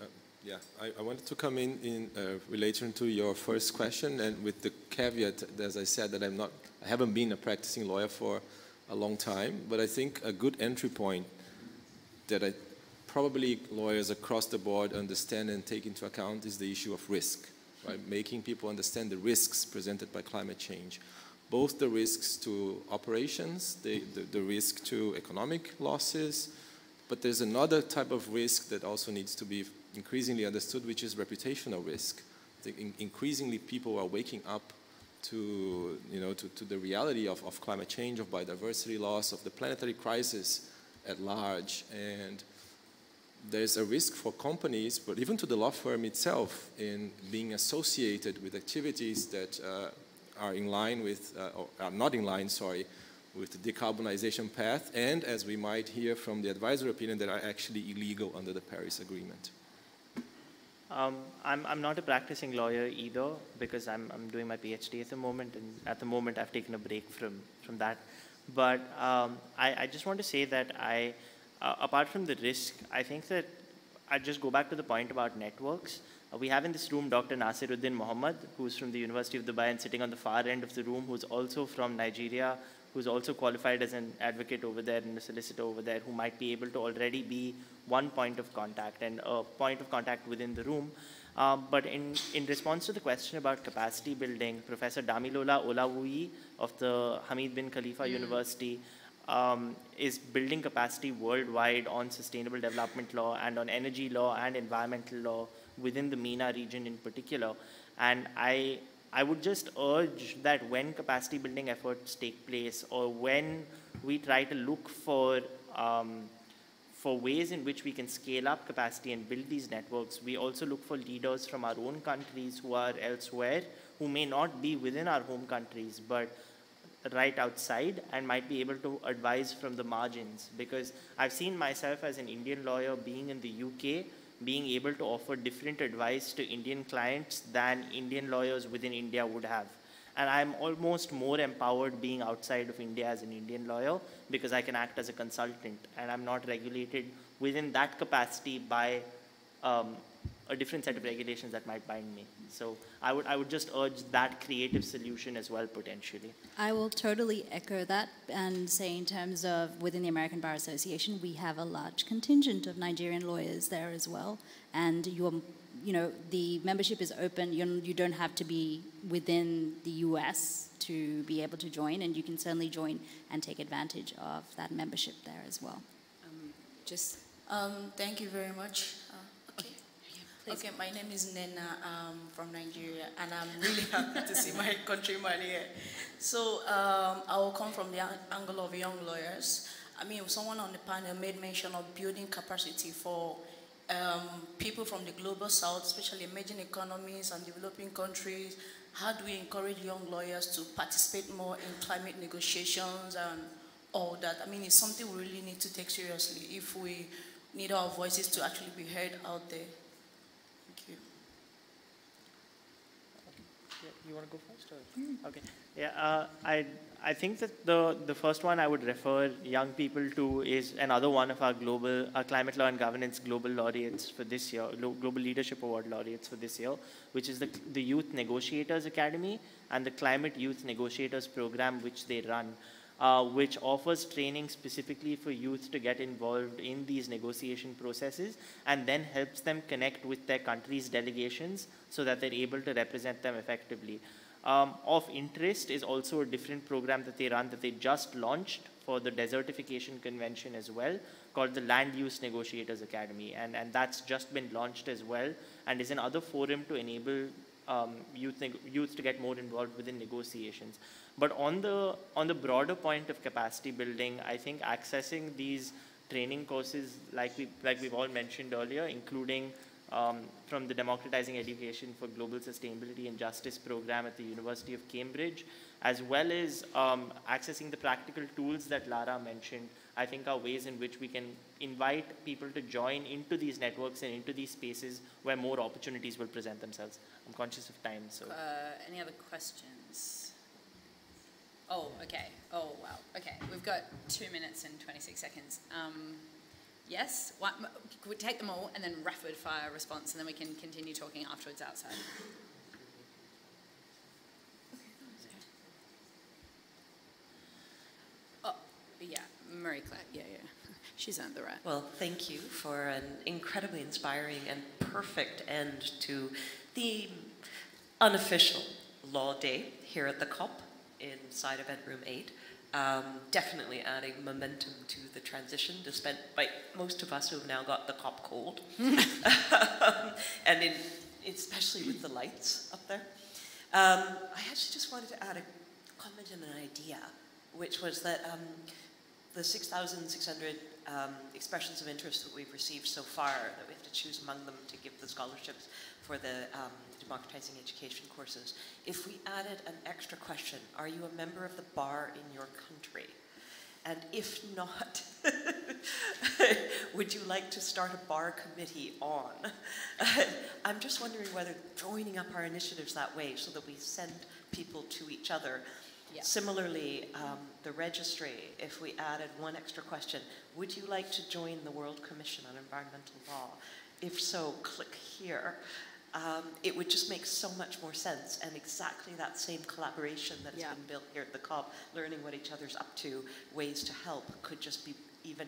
Uh, yeah, I, I, wanted to come in in uh, relation to your first question, and with the caveat, as I said, that I'm not, I haven't been a practicing lawyer for a long time, but I think a good entry point that I probably lawyers across the board understand and take into account is the issue of risk, right? Making people understand the risks presented by climate change, both the risks to operations, the, the, the risk to economic losses, but there's another type of risk that also needs to be increasingly understood, which is reputational risk. In, increasingly people are waking up to, you know, to, to the reality of, of climate change, of biodiversity loss, of the planetary crisis at large, and there's a risk for companies, but even to the law firm itself, in being associated with activities that uh, are in line with, uh, or are not in line, sorry, with the decarbonization path, and as we might hear from the advisory opinion, that are actually illegal under the Paris Agreement. Um, I'm, I'm not a practicing lawyer either because I'm, I'm doing my PhD at the moment, and at the moment I've taken a break from, from that. But um, I, I just want to say that I, uh, apart from the risk, I think that I just go back to the point about networks. Uh, we have in this room Dr. Nasiruddin Mohammed, who's from the University of Dubai and sitting on the far end of the room, who's also from Nigeria, who's also qualified as an advocate over there and a solicitor over there, who might be able to already be one point of contact and a point of contact within the room. Um, but in, in response to the question about capacity building, Professor Damilola Olawuyi of the Hamad bin Khalifa mm. University um, is building capacity worldwide on sustainable development law and on energy law and environmental law within the MENA region in particular. And I, I would just urge that when capacity building efforts take place or when we try to look for, um, for ways in which we can scale up capacity and build these networks, we also look for leaders from our own countries who are elsewhere, who may not be within our home countries, but right outside and might be able to advise from the margins because I've seen myself as an Indian lawyer being in the UK being able to offer different advice to Indian clients than Indian lawyers within India would have. And I'm almost more empowered being outside of India as an Indian lawyer because I can act as a consultant and I'm not regulated within that capacity by um, a different set of regulations that might bind me. So I would, I would just urge that creative solution as well, potentially. I will totally echo that and say in terms of within the American Bar Association, we have a large contingent of Nigerian lawyers there as well. And you're, you know, the membership is open. You're, you don't have to be within the US to be able to join, and you can certainly join and take advantage of that membership there as well. Um, just um, thank you very much. Please. Okay, my name is Nena. I'm from Nigeria, and I'm really happy to see my countryman here. So um, I will come from the angle of young lawyers. I mean, someone on the panel made mention of building capacity for um, people from the global south, especially emerging economies and developing countries. How do we encourage young lawyers to participate more in climate negotiations and all that? I mean, it's something we really need to take seriously if we need our voices to actually be heard out there. Thank you. Yeah, you want to go first? Or? Okay. Yeah, uh, I I think that the the first one I would refer young people to is another one of our global our climate law and governance global laureates for this year, global leadership award laureates for this year, which is the the Youth Negotiators Academy and the Climate Youth Negotiators Program, which they run. Uh, which offers training specifically for youth to get involved in these negotiation processes and then helps them connect with their country's delegations so that they're able to represent them effectively. Um, of interest is also a different program that they run that they just launched for the Desertification Convention as well, called the Land Use Negotiators Academy. And, and that's just been launched as well and is another forum to enable um, youth, youth to get more involved within negotiations. But on the, on the broader point of capacity building, I think accessing these training courses, like, we, like we've all mentioned earlier, including um, from the Democratizing Education for Global Sustainability and Justice program at the University of Cambridge, as well as um, accessing the practical tools that Lara mentioned, I think are ways in which we can invite people to join into these networks and into these spaces where more opportunities will present themselves. I'm conscious of time, so. Uh, any other questions? Oh, okay. Oh, wow. Okay, we've got two minutes and 26 seconds. Um, Yes? One, we take them all and then rapid fire response, and then we can continue talking afterwards outside. Oh, Marie Claire, yeah, yeah. She's earned the right. Well, thank you for an incredibly inspiring and perfect end to the unofficial Law Day here at the COP inside Event Room 8 um, definitely adding momentum to the transition, despite most of us who have now got the cop cold, and in, especially with the lights up there. Um, I actually just wanted to add a comment and an idea, which was that um, the 6,600 um, expressions of interest that we've received so far, that we have to choose among them to give the scholarships for the um, democratizing education courses. If we added an extra question, are you a member of the bar in your country? And if not, would you like to start a bar committee on? I'm just wondering whether joining up our initiatives that way so that we send people to each other. Yeah. Similarly, um, the registry, if we added one extra question, would you like to join the World Commission on Environmental Law? If so, click here um, it would just make so much more sense and exactly that same collaboration that's yeah. been built here at the COP, learning what each other's up to, ways to help, could just be even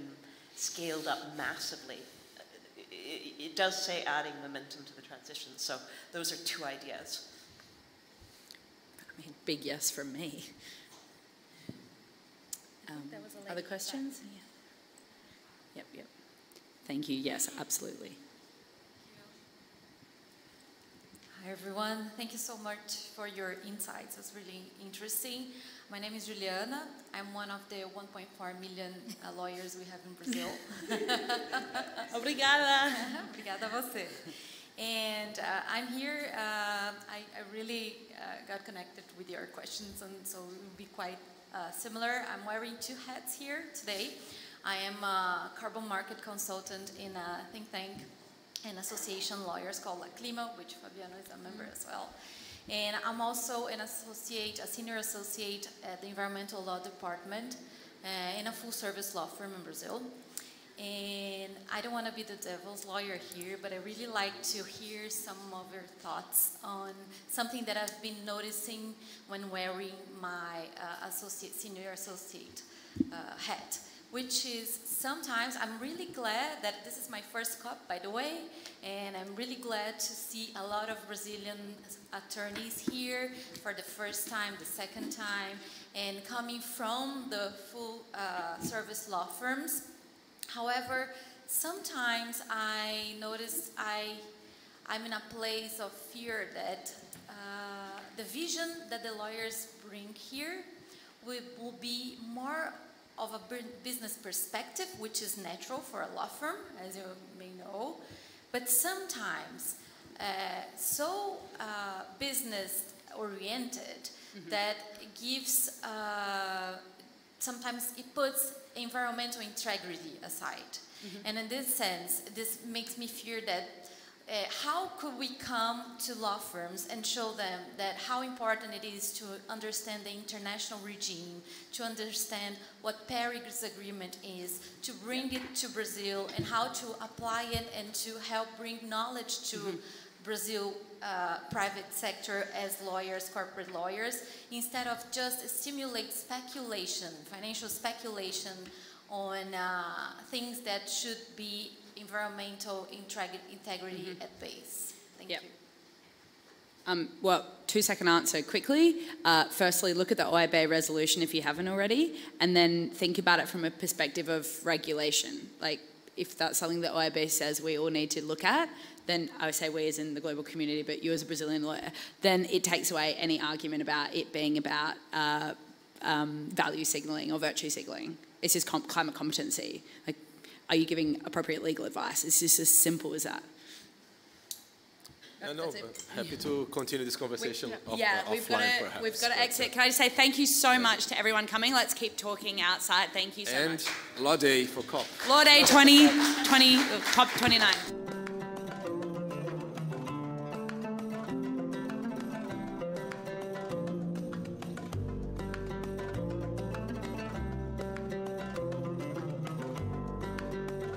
scaled up massively. It, it does say adding momentum to the transition, so those are two ideas. I mean, big yes from me. Um, other questions? Yeah. Yep, yep. Thank you. Yes, absolutely. Hi everyone, thank you so much for your insights. It's really interesting. My name is Juliana. I'm one of the 1.4 million uh, lawyers we have in Brazil. Obrigada. Obrigada a você. And uh, I'm here, uh, I, I, really uh, got connected with your questions and so it will be quite uh, similar. I'm wearing two hats here today. I am a carbon market consultant in a think tank an association lawyers called La Clima, which Fabiano is a member as well. And I'm also an associate, a senior associate at the Environmental Law Department uh, in a full service law firm in Brazil. And I don't want to be the devil's lawyer here, but I really like to hear some of your thoughts on something that I've been noticing when wearing my uh, associate, senior associate uh, hat which is sometimes I'm really glad that this is my first COP, by the way, and I'm really glad to see a lot of Brazilian attorneys here for the first time, the second time, and coming from the full uh, service law firms. However, sometimes I notice I, I'm in a place of fear that uh, the vision that the lawyers bring here will, will be more of a business perspective, which is natural for a law firm, as you may know, but sometimes uh, so uh, business oriented mm -hmm. that gives uh, sometimes it puts environmental integrity aside. Mm-hmm. And in this sense, this makes me fear that uh, how could we come to law firms and show them that how important it is to understand the international regime, to understand what Paris Agreement is, to bring it to Brazil and how to apply it and to help bring knowledge to Brazil uh, private sector as lawyers, corporate lawyers, instead of just stimulate speculation, financial speculation on uh, things that should be environmental integrity at base. Thank Yep. you. Um, well, two second answer quickly. Uh, firstly, look at the OAB resolution if you haven't already, and then think about it from a perspective of regulation. Like, if that's something that OAB says we all need to look at, then I would say we as in the global community, but you as a Brazilian lawyer, then it takes away any argument about it being about uh, um, value signalling or virtue signalling. It's just com- climate competency. Like, are you giving appropriate legal advice? It's just as simple as that. No, no, but happy to continue this conversation off, yeah, uh, we've offline, got to perhaps. we've got to uh, exit. Can I just say thank you so much to everyone coming? Let's keep talking outside. Thank you so And much. Law Day for COP. Law Day 2020, COP 29.